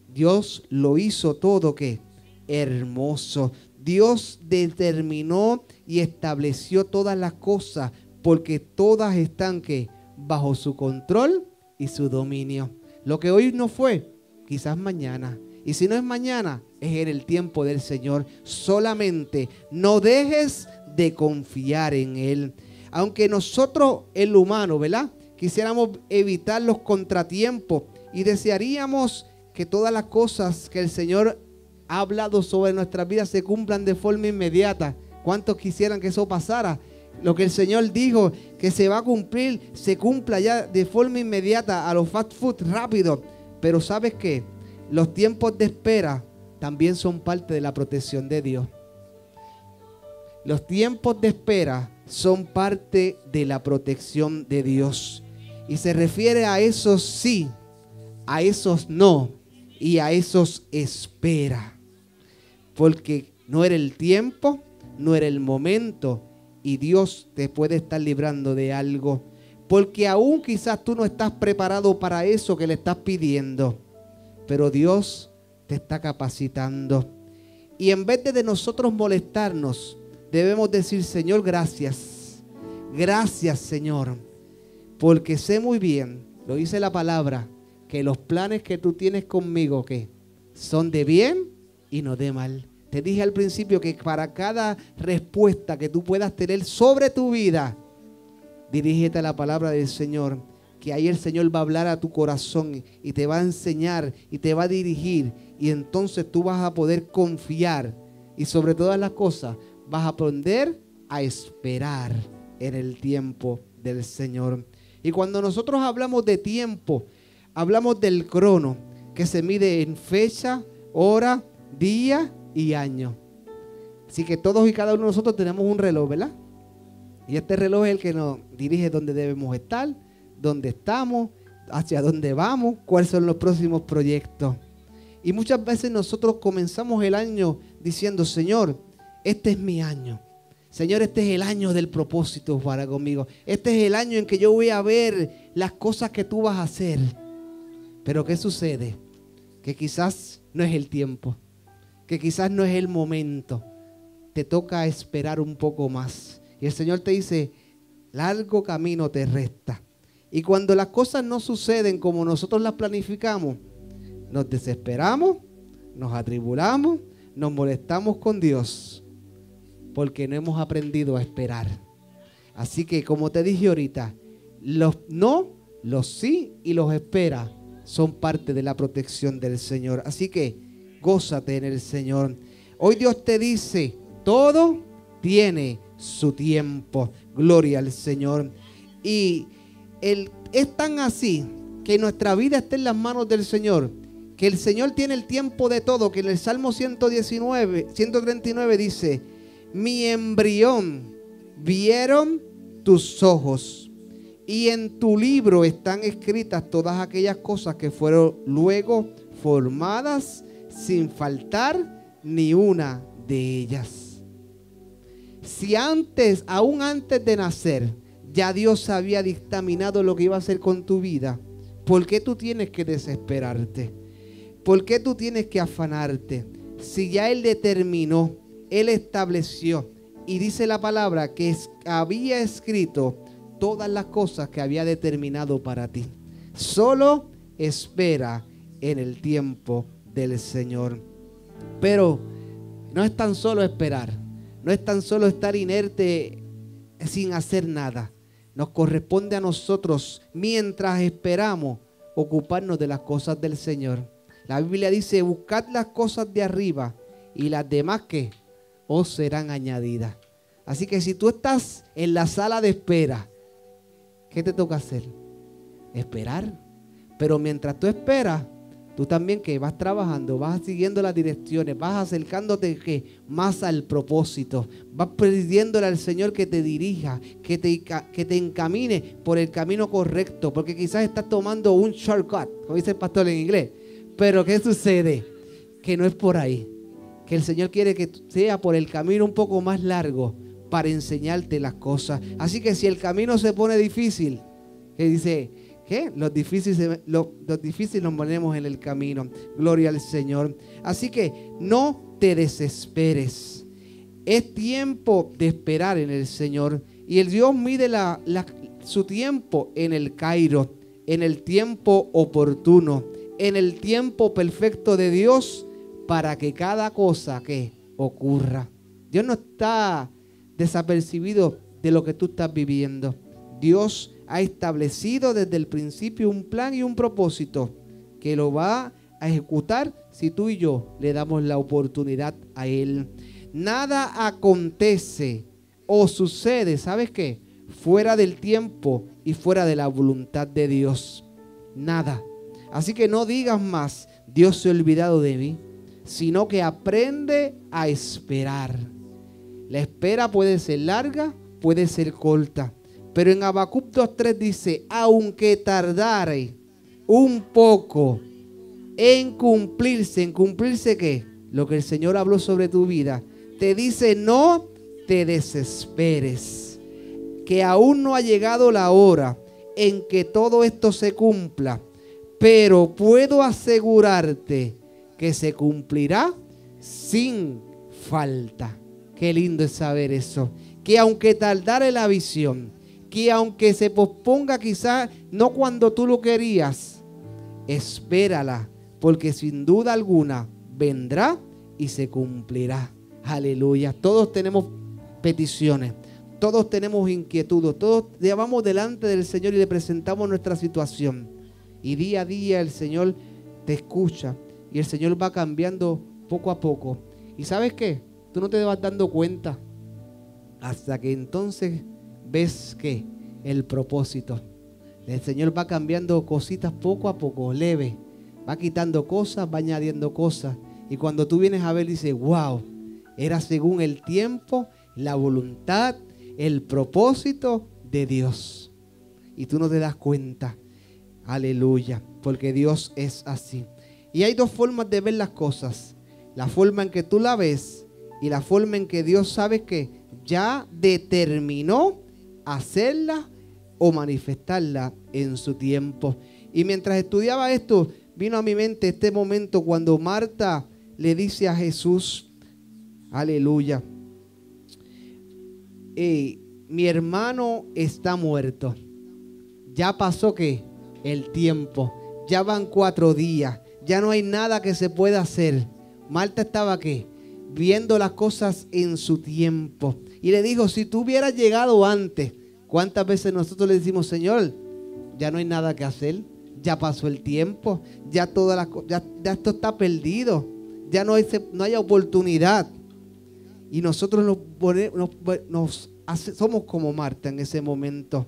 Dios lo hizo todo que hermoso. Dios determinó y estableció todas las cosas porque todas están que bajo su control y su dominio. Lo que hoy no fue, quizás mañana. Y si no es mañana, es en el tiempo del Señor. Solamente no dejes de confiar en Él. Aunque nosotros, el humano, ¿verdad? Quisiéramos evitar los contratiempos y desearíamos que todas las cosas que el Señor ha hablado sobre nuestras vidas se cumplan de forma inmediata. ¿Cuántos quisieran que eso pasara? Lo que el Señor dijo que se va a cumplir, se cumpla ya de forma inmediata a los fast food rápido. Pero ¿sabes qué? Los tiempos de espera también son parte de la protección de Dios. Los tiempos de espera son parte de la protección de Dios. Y se refiere a esos sí, a esos no y a esos espera. Porque no era el tiempo, no era el momento y Dios te puede estar librando de algo. Porque aún quizás tú no estás preparado para eso que le estás pidiendo. Pero Dios te está capacitando. Y en vez de, nosotros molestarnos, debemos decir, Señor, gracias. Gracias, Señor. Porque sé muy bien, lo dice la palabra, que los planes que tú tienes conmigo, que son de bien y no de mal. Te dije al principio que para cada respuesta que tú puedas tener sobre tu vida, dirígete a la palabra del Señor, que ahí el Señor va a hablar a tu corazón y te va a enseñar y te va a dirigir y entonces tú vas a poder confiar y sobre todas las cosas vas a aprender a esperar en el tiempo del Señor. Y cuando nosotros hablamos de tiempo, hablamos del crono, que se mide en fecha, hora, día y año. Así que todos y cada uno de nosotros tenemos un reloj, ¿verdad? Y este reloj es el que nos dirige dónde debemos estar, dónde estamos, hacia dónde vamos, cuáles son los próximos proyectos. Y muchas veces nosotros comenzamos el año diciendo, Señor, este es mi año. Señor, este es el año del propósito para conmigo. Este es el año en que yo voy a ver las cosas que tú vas a hacer. Pero ¿qué sucede? Que quizás no es el tiempo, que quizás no es el momento. Te toca esperar un poco más. Y el Señor te dice, largo camino te resta. Y cuando las cosas no suceden como nosotros las planificamos, nos desesperamos, nos atribulamos, nos molestamos con Dios, porque no hemos aprendido a esperar. Así que como te dije ahorita, los no, los sí y los espera son parte de la protección del Señor. Así que gózate en el Señor. Hoy Dios te dice, todo tiene su tiempo. Gloria al Señor. Y es tan así que nuestra vida está en las manos del Señor. Que el Señor tiene el tiempo de todo. Que en el Salmo 119, 139 dice, mi embrión vieron tus ojos y en tu libro están escritas todas aquellas cosas que fueron luego formadas sin faltar ni una de ellas. Si antes, aún antes de nacer, ya Dios había dictaminado lo que iba a hacer con tu vida, ¿por qué tú tienes que desesperarte? ¿Por qué tú tienes que afanarte? Si ya Él determinó, Él estableció y dice la palabra que había escrito todas las cosas que había determinado para ti. Solo espera en el tiempo del Señor. Pero no es tan solo esperar, no es tan solo estar inerte sin hacer nada. Nos corresponde a nosotros, mientras esperamos, ocuparnos de las cosas del Señor. La Biblia dice, buscad las cosas de arriba y las demás que os serán añadidas. Así que si tú estás en la sala de espera, ¿qué te toca hacer? Esperar. Pero mientras tú esperas, Tú también que vas trabajando, vas siguiendo las direcciones, vas acercándote más al propósito, vas pidiéndole al Señor que te dirija, que te, que te encamine por el camino correcto, porque quizás estás tomando un shortcut, como dice el pastor en inglés. Pero ¿qué sucede? Que no es por ahí. Que el Señor quiere que sea por el camino un poco más largo para enseñarte las cosas. Así que si el camino se pone difícil, que dice, ¿Qué? Los difíciles, los, difíciles ponemos en el camino. Gloria al Señor. Así que no te desesperes. Es tiempo de esperar en el Señor. Y el Dios mide su tiempo en el Cairo, en el tiempo oportuno, en el tiempo perfecto de Dios para que cada cosa que ocurra. Dios no está desapercibido de lo que tú estás viviendo. Dios ha establecido desde el principio un plan y un propósito que lo va a ejecutar si tú y yo le damos la oportunidad a Él. Nada acontece o sucede, ¿sabes qué? Fuera del tiempo y fuera de la voluntad de Dios. Nada. Así que no digas más, Dios se ha olvidado de mí, sino que aprende a esperar. La espera puede ser larga, puede ser corta. Pero en Habacuc 2.3 dice, aunque tardare un poco en cumplirse, en cumplirse qué? Lo que el Señor habló sobre tu vida. Te dice, no te desesperes, que aún no ha llegado la hora en que todo esto se cumpla, pero puedo asegurarte que se cumplirá sin falta. Qué lindo es saber eso. Que aunque tardare la visión, que aunque se posponga quizás no cuando tú lo querías, espérala, porque sin duda alguna vendrá y se cumplirá. Aleluya. Todos tenemos peticiones, todos tenemos inquietudes, todos llevamos delante del Señor y le presentamos nuestra situación. Y día a día el Señor te escucha y el Señor va cambiando poco a poco. ¿Y sabes qué? Tú no te vas dando cuenta hasta que entonces ves que el propósito. El Señor va cambiando cositas poco a poco, leve. Va quitando cosas, va añadiendo cosas. Y cuando tú vienes a ver, dices, wow, era según el tiempo, la voluntad, el propósito de Dios. Y tú no te das cuenta. Aleluya. Porque Dios es así. Y hay dos formas de ver las cosas. La forma en que tú la ves y la forma en que Dios sabe que ya determinó hacerla o manifestarla en su tiempo. Y mientras estudiaba esto, vino a mi mente este momento cuando Marta le dice a Jesús, aleluya, mi hermano está muerto. Ya pasó que el tiempo, ya van cuatro días, ya no hay nada que se pueda hacer. Marta estaba que viendo las cosas en su tiempo. Y le dijo, si tú hubieras llegado antes, ¿cuántas veces nosotros le decimos, Señor, ya no hay nada que hacer? Ya pasó el tiempo, ya, todas las, ya, ya esto está perdido, ya no hay, no hay oportunidad. Y nosotros nos, nos somos como Marta en ese momento.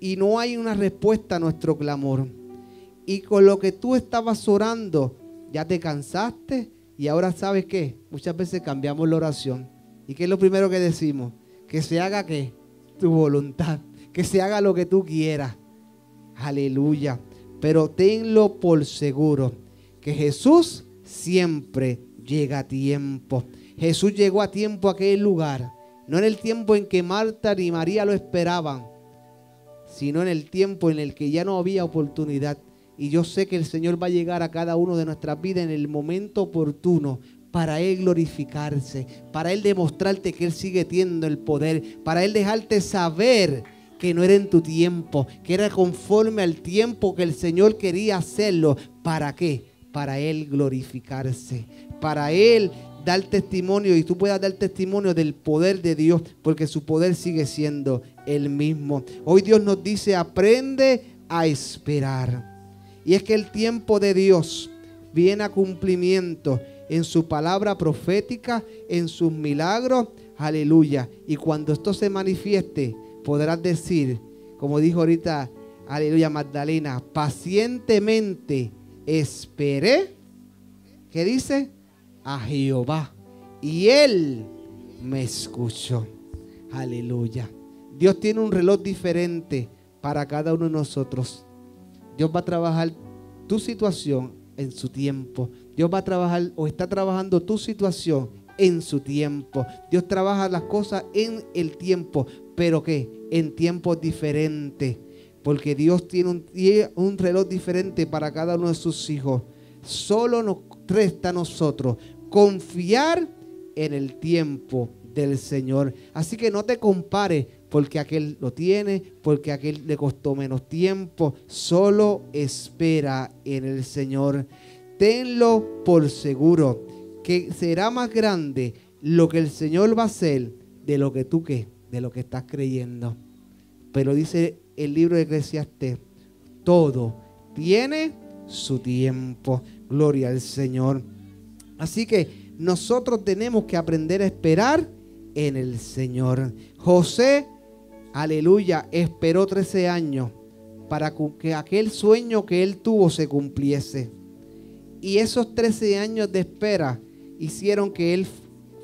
Y no hay una respuesta a nuestro clamor. Y con lo que tú estabas orando, ya te cansaste y ahora sabes qué, muchas veces cambiamos la oración ¿Y qué es lo primero que decimos? Que se haga que tu voluntad, que se haga lo que tú quieras. Aleluya. Pero tenlo por seguro que Jesús siempre llega a tiempo. Jesús llegó a tiempo a aquel lugar. No en el tiempo en que Marta ni María lo esperaban, sino en el tiempo en el que ya no había oportunidad. Y yo sé que el Señor va a llegar a cada uno de nuestras vidas en el momento oportuno para Él glorificarse, para Él demostrarte que Él sigue teniendo el poder, para Él dejarte saber que no era en tu tiempo, que era conforme al tiempo que el Señor quería hacerlo. ¿Para qué? Para Él glorificarse, para Él dar testimonio y tú puedas dar testimonio del poder de Dios, porque su poder sigue siendo el mismo. Hoy Dios nos dice, aprende a esperar. Y es que el tiempo de Dios viene a cumplimiento en su palabra profética, en sus milagros. Aleluya. Y cuando esto se manifieste, podrás decir, como dijo ahorita, aleluya Magdalena, pacientemente esperé, ¿qué dice? A Jehová. Y él me escuchó. Aleluya. Dios tiene un reloj diferente para cada uno de nosotros. Dios va a trabajar tu situación en su tiempo. Dios va a trabajar o está trabajando tu situación en su tiempo. Dios trabaja las cosas en el tiempo, pero que en tiempos diferentes. Porque Dios tiene un, reloj diferente para cada uno de sus hijos. Solo nos resta a nosotros confiar en el tiempo del Señor. Así que no te compares porque aquel lo tiene, porque aquel le costó menos tiempo. Solo espera en el Señor. Tenlo por seguro que será más grande lo que el Señor va a hacer de lo que tú que, de lo que estás creyendo. Pero dice el libro de Eclesiastes, todo tiene su tiempo. Gloria al Señor. Así que nosotros tenemos que aprender a esperar en el Señor. José, aleluya, esperó 13 años para que aquel sueño que él tuvo se cumpliese. Y esos 13 años de espera hicieron que él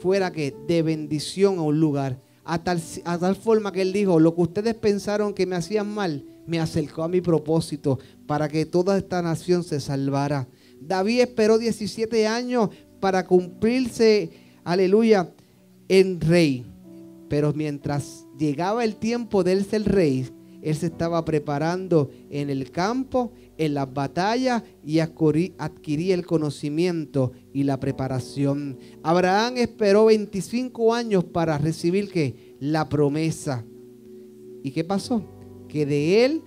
fuera que de bendición a un lugar. A tal, tal forma que él dijo, lo que ustedes pensaron que me hacían mal, me acercó a mi propósito para que toda esta nación se salvara. David esperó 17 años para cumplirse, aleluya, en rey. Pero mientras llegaba el tiempo de él ser rey, él se estaba preparando en el campo, en las batallas y adquiría el conocimiento y la preparación. Abraham esperó 25 años para recibir que la promesa. ¿Y qué pasó? Que de él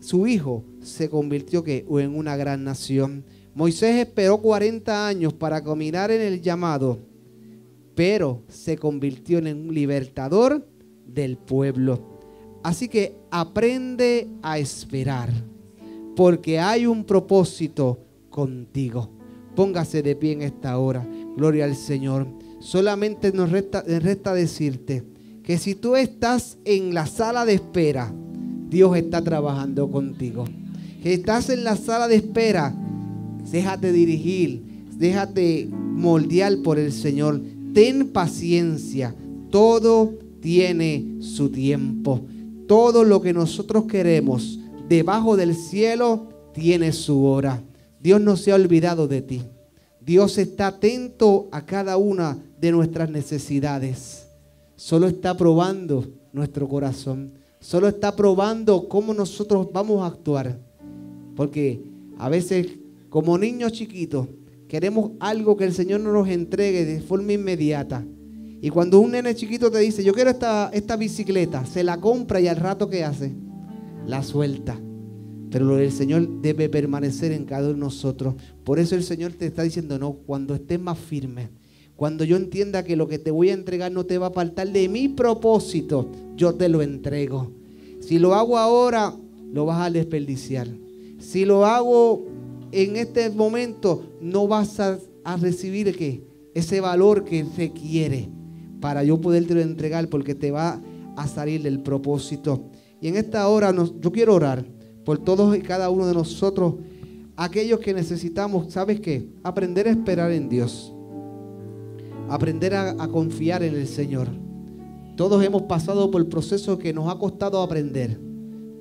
su hijo se convirtió que en una gran nación. Moisés esperó 40 años para caminar en el llamado, pero se convirtió en un libertador del pueblo. Así que aprende a esperar porque hay un propósito contigo. Póngase de pie en esta hora. Gloria al Señor. Solamente nos resta, decirte que si tú estás en la sala de espera, Dios está trabajando contigo. Que estás en la sala de espera, déjate dirigir, déjate moldear por el Señor. Ten paciencia. Todo tiene su tiempo. Todo lo que nosotros queremos debajo del cielo tiene su hora. Dios no se ha olvidado de ti. Dios está atento a cada una de nuestras necesidades. Solo está probando nuestro corazón. Solo está probando cómo nosotros vamos a actuar. Porque a veces, como niños chiquitos, queremos algo que el Señor nos entregue de forma inmediata. Y cuando un nene chiquito te dice, yo quiero esta, esta bicicleta, se la compra y al rato ¿qué hace? la suelta. Pero del Señor debe permanecer en cada uno de nosotros. Por eso el Señor te está diciendo, no, cuando estés más firme, cuando yo entienda que lo que te voy a entregar no te va a faltar de mi propósito, yo te lo entrego. Si lo hago ahora, lo vas a desperdiciar. Si lo hago en este momento, no vas a, recibir ¿qué? ese valor que quiere para yo poderte entregar porque te va a salir del propósito. Y en esta hora yo quiero orar por todos y cada uno de nosotros, aquellos que necesitamos, ¿sabes qué? Aprender a esperar en Dios. Aprender a, a confiar en el Señor. Todos hemos pasado por el proceso que nos ha costado aprender.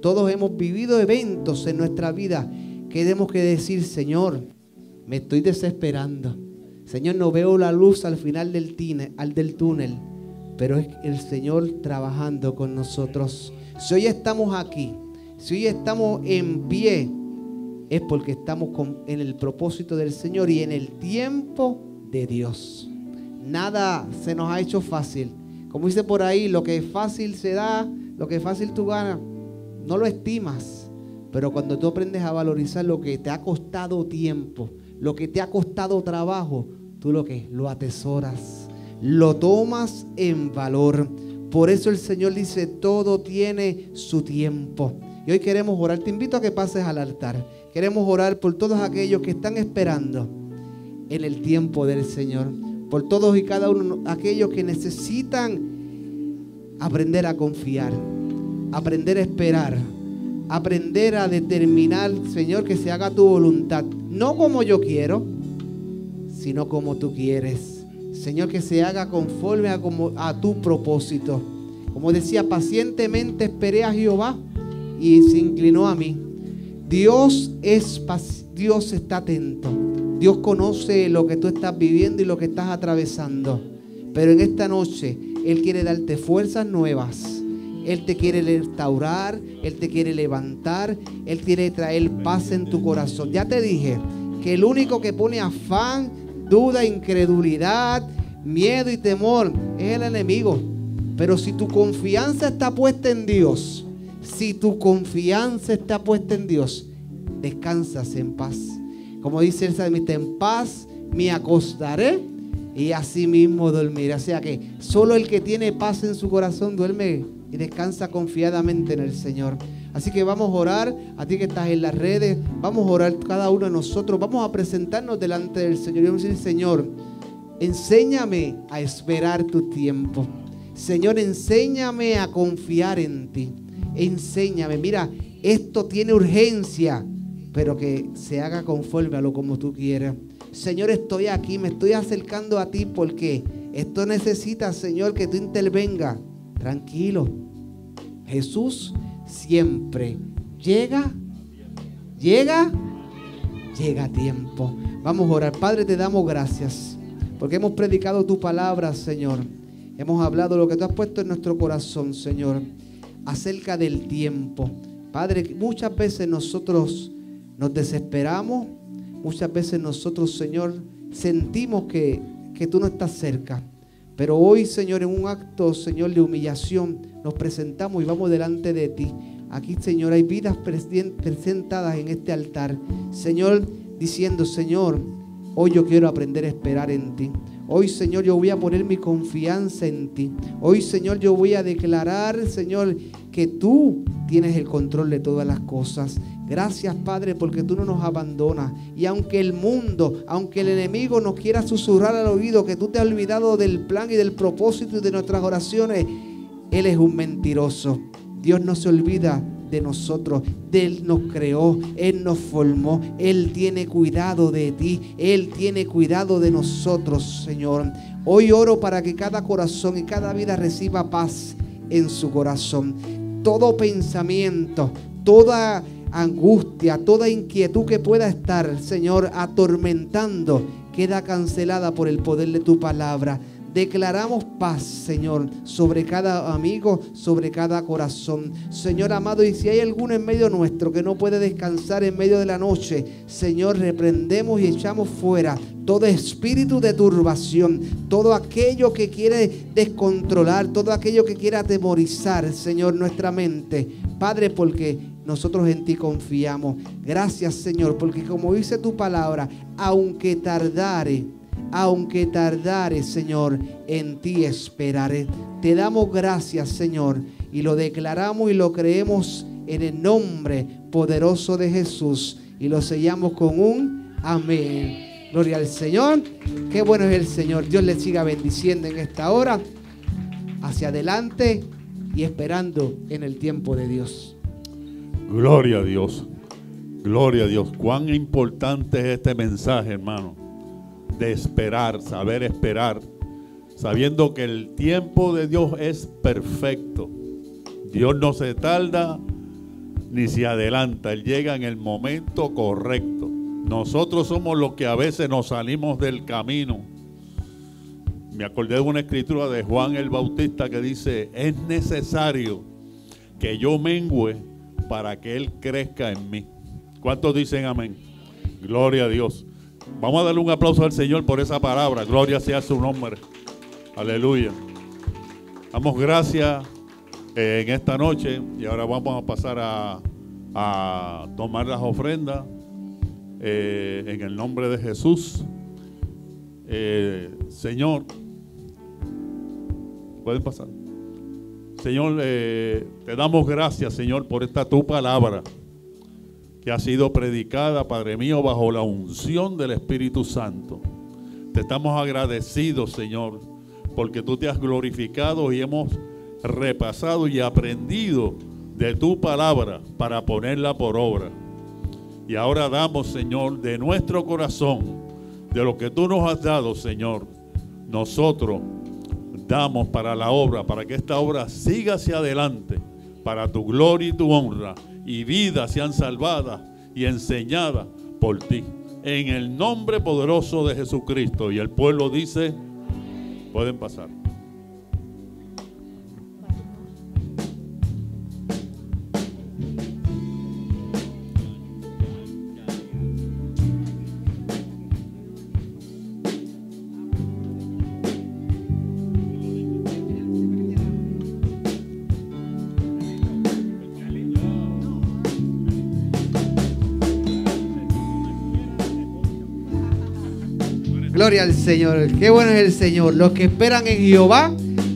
Todos hemos vivido eventos en nuestra vida que tenemos que decir, Señor, me estoy desesperando. Señor, no veo la luz al final del, tine, al del túnel, pero es el Señor trabajando con nosotros. Si hoy estamos aquí, si hoy estamos en pie, es porque estamos en el propósito del Señor y en el tiempo de Dios. Nada se nos ha hecho fácil. Como dice por ahí, lo que es fácil se da, lo que es fácil tú ganas, no lo estimas. Pero cuando tú aprendes a valorizar lo que te ha costado tiempo, lo que te ha costado trabajo, tú lo que lo atesoras, lo tomas en valor. Por eso el Señor dice, todo tiene su tiempo. Y hoy queremos orar. Te invito a que pases al altar. Queremos orar por todos aquellos que están esperando en el tiempo del Señor. Por todos y cada uno aquellos que necesitan aprender a confiar, aprender a esperar, aprender a determinar, Señor, que se haga tu voluntad no como yo quiero, sino como tú quieres. Señor, que se haga conforme a, tu propósito. Como decía, pacientemente esperé a Jehová y se inclinó a mí. Dios es Dios está atento. Dios conoce lo que tú estás viviendo y lo que estás atravesando. Pero en esta noche Él quiere darte fuerzas nuevas. Él te quiere restaurar, Él te quiere levantar, Él quiere traer paz en tu corazón. Ya te dije que el único que pone afán, duda, incredulidad, miedo y temor es el enemigo. Pero si tu confianza está puesta en Dios, si tu confianza está puesta en Dios, descansas en paz. Como dice el salmista, en paz me acostaré y así mismo dormiré. O sea que solo el que tiene paz en su corazón duerme y descansa confiadamente en el Señor. Así que vamos a orar, a ti que estás en las redes, vamos a orar cada uno de nosotros, vamos a presentarnos delante del Señor y vamos a decir, Señor, enséñame a esperar tu tiempo. Señor, enséñame a confiar en ti. Enséñame, mira, esto tiene urgencia, pero que se haga conforme a lo como tú quieras. Señor, estoy aquí, me estoy acercando a ti porque esto necesita, Señor, que tú intervengas. Tranquilo. Jesús siempre llega, llega, llega a tiempo. Vamos a orar. Padre, te damos gracias porque hemos predicado tu palabra, Señor. Hemos hablado lo que tú has puesto en nuestro corazón, Señor, acerca del tiempo. Padre, muchas veces nosotros nos desesperamos, muchas veces nosotros, Señor, sentimos que, que tú no estás cerca. Pero hoy, Señor, en un acto, Señor, de humillación, nos presentamos y vamos delante de ti. Aquí, Señor, hay vidas presentadas en este altar. Señor, diciendo, Señor, hoy yo quiero aprender a esperar en ti. Hoy, Señor, yo voy a poner mi confianza en ti. Hoy, Señor, yo voy a declarar, Señor, que tú tienes el control de todas las cosas. Gracias, Padre, porque tú no nos abandonas. Y aunque el mundo, aunque el enemigo nos quiera susurrar al oído que tú te has olvidado del plan y del propósito y de nuestras oraciones, Él es un mentiroso. Dios no se olvida de nosotros. Él nos creó, Él nos formó, Él tiene cuidado de ti, Él tiene cuidado de nosotros, Señor. Hoy oro para que cada corazón y cada vida reciba paz en su corazón. Todo pensamiento, toda angustia, toda inquietud que pueda estar, Señor, atormentando, queda cancelada por el poder de tu palabra. Declaramos paz, Señor, sobre cada amigo, sobre cada corazón. Señor amado, y si hay alguno en medio nuestro que no puede descansar en medio de la noche, Señor, reprendemos y echamos fuera todo espíritu de turbación, todo aquello que quiere descontrolar, todo aquello que quiere atemorizar, Señor, nuestra mente. Padre, porque nosotros en ti confiamos. Gracias, Señor, porque como dice tu palabra, aunque tardare, aunque tardare, Señor, en ti esperaré. Te damos gracias, Señor, y lo declaramos y lo creemos en el nombre poderoso de Jesús y lo sellamos con un amén. Gloria al Señor. Qué bueno es el Señor. Dios le siga bendiciendo en esta hora. Hacia adelante y esperando en el tiempo de Dios. Gloria a Dios. Gloria a Dios. Cuán importante es este mensaje, hermano. De esperar, saber esperar. Sabiendo que el tiempo de Dios es perfecto. Dios no se tarda ni se adelanta. Él llega en el momento correcto. Nosotros somos los que a veces nos salimos del camino. Me acordé de una escritura de Juan el Bautista que dice, es necesario que yo mengüe para que Él crezca en mí. ¿Cuántos dicen amén? Gloria a Dios. Vamos a darle un aplauso al Señor por esa palabra. Gloria sea su nombre. Aleluya. Damos gracias eh, en esta noche y ahora vamos a pasar a, tomar las ofrendas eh, en el nombre de Jesús. Eh, Señor, pueden pasar. Señor, eh, te damos gracias, Señor, por esta tu palabra que ha sido predicada, Padre mío, bajo la unción del Espíritu Santo. Te estamos agradecidos, Señor, porque tú te has glorificado y hemos repasado y aprendido de tu palabra para ponerla por obra. Y ahora damos, Señor, de nuestro corazón, de lo que tú nos has dado, Señor. Nosotros damos para la obra, para que esta obra siga hacia adelante, para tu gloria y tu honra, y vidas sean salvadas y enseñadas por ti. En el nombre poderoso de Jesucristo. Y el pueblo dice, pueden pasar. Gloria al Señor. Qué bueno es el Señor. Los que esperan en Jehová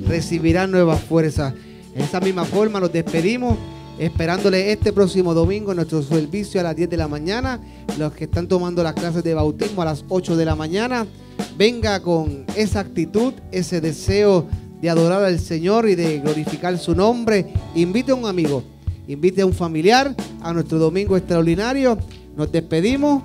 recibirán nuevas fuerzas. De esa misma forma nos despedimos esperándole este próximo domingo en nuestro servicio a las 10 de la mañana. Los que están tomando las clases de bautismo a las 8 de la mañana. Venga con esa actitud, ese deseo de adorar al Señor y de glorificar su nombre. Invite a un amigo, invite a un familiar a nuestro domingo extraordinario. Nos despedimos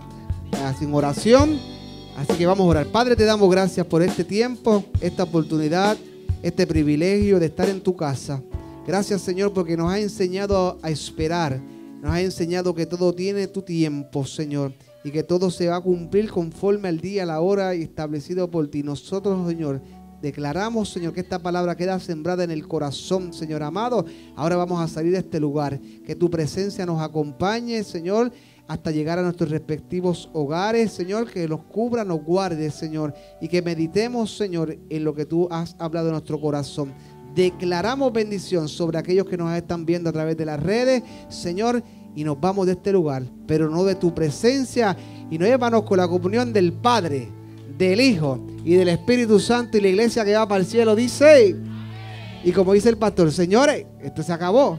sin oración. Así que vamos a orar. Padre, te damos gracias por este tiempo, esta oportunidad, este privilegio de estar en tu casa. Gracias, Señor, porque nos ha enseñado a esperar. Nos ha enseñado que todo tiene tu tiempo, Señor. Y que todo se va a cumplir conforme al día, a la hora establecido por ti. Nosotros, Señor, declaramos, Señor, que esta palabra queda sembrada en el corazón, Señor amado. Ahora vamos a salir de este lugar. Que tu presencia nos acompañe, Señor hasta llegar a nuestros respectivos hogares, Señor, que los cubra, nos guarde, Señor, y que meditemos, Señor, en lo que tú has hablado en nuestro corazón. Declaramos bendición sobre aquellos que nos están viendo a través de las redes, Señor, y nos vamos de este lugar, pero no de tu presencia, y nos llevamos con la comunión del Padre, del Hijo y del Espíritu Santo, y la iglesia que va para el cielo dice, y como dice el pastor, señores, esto se acabó.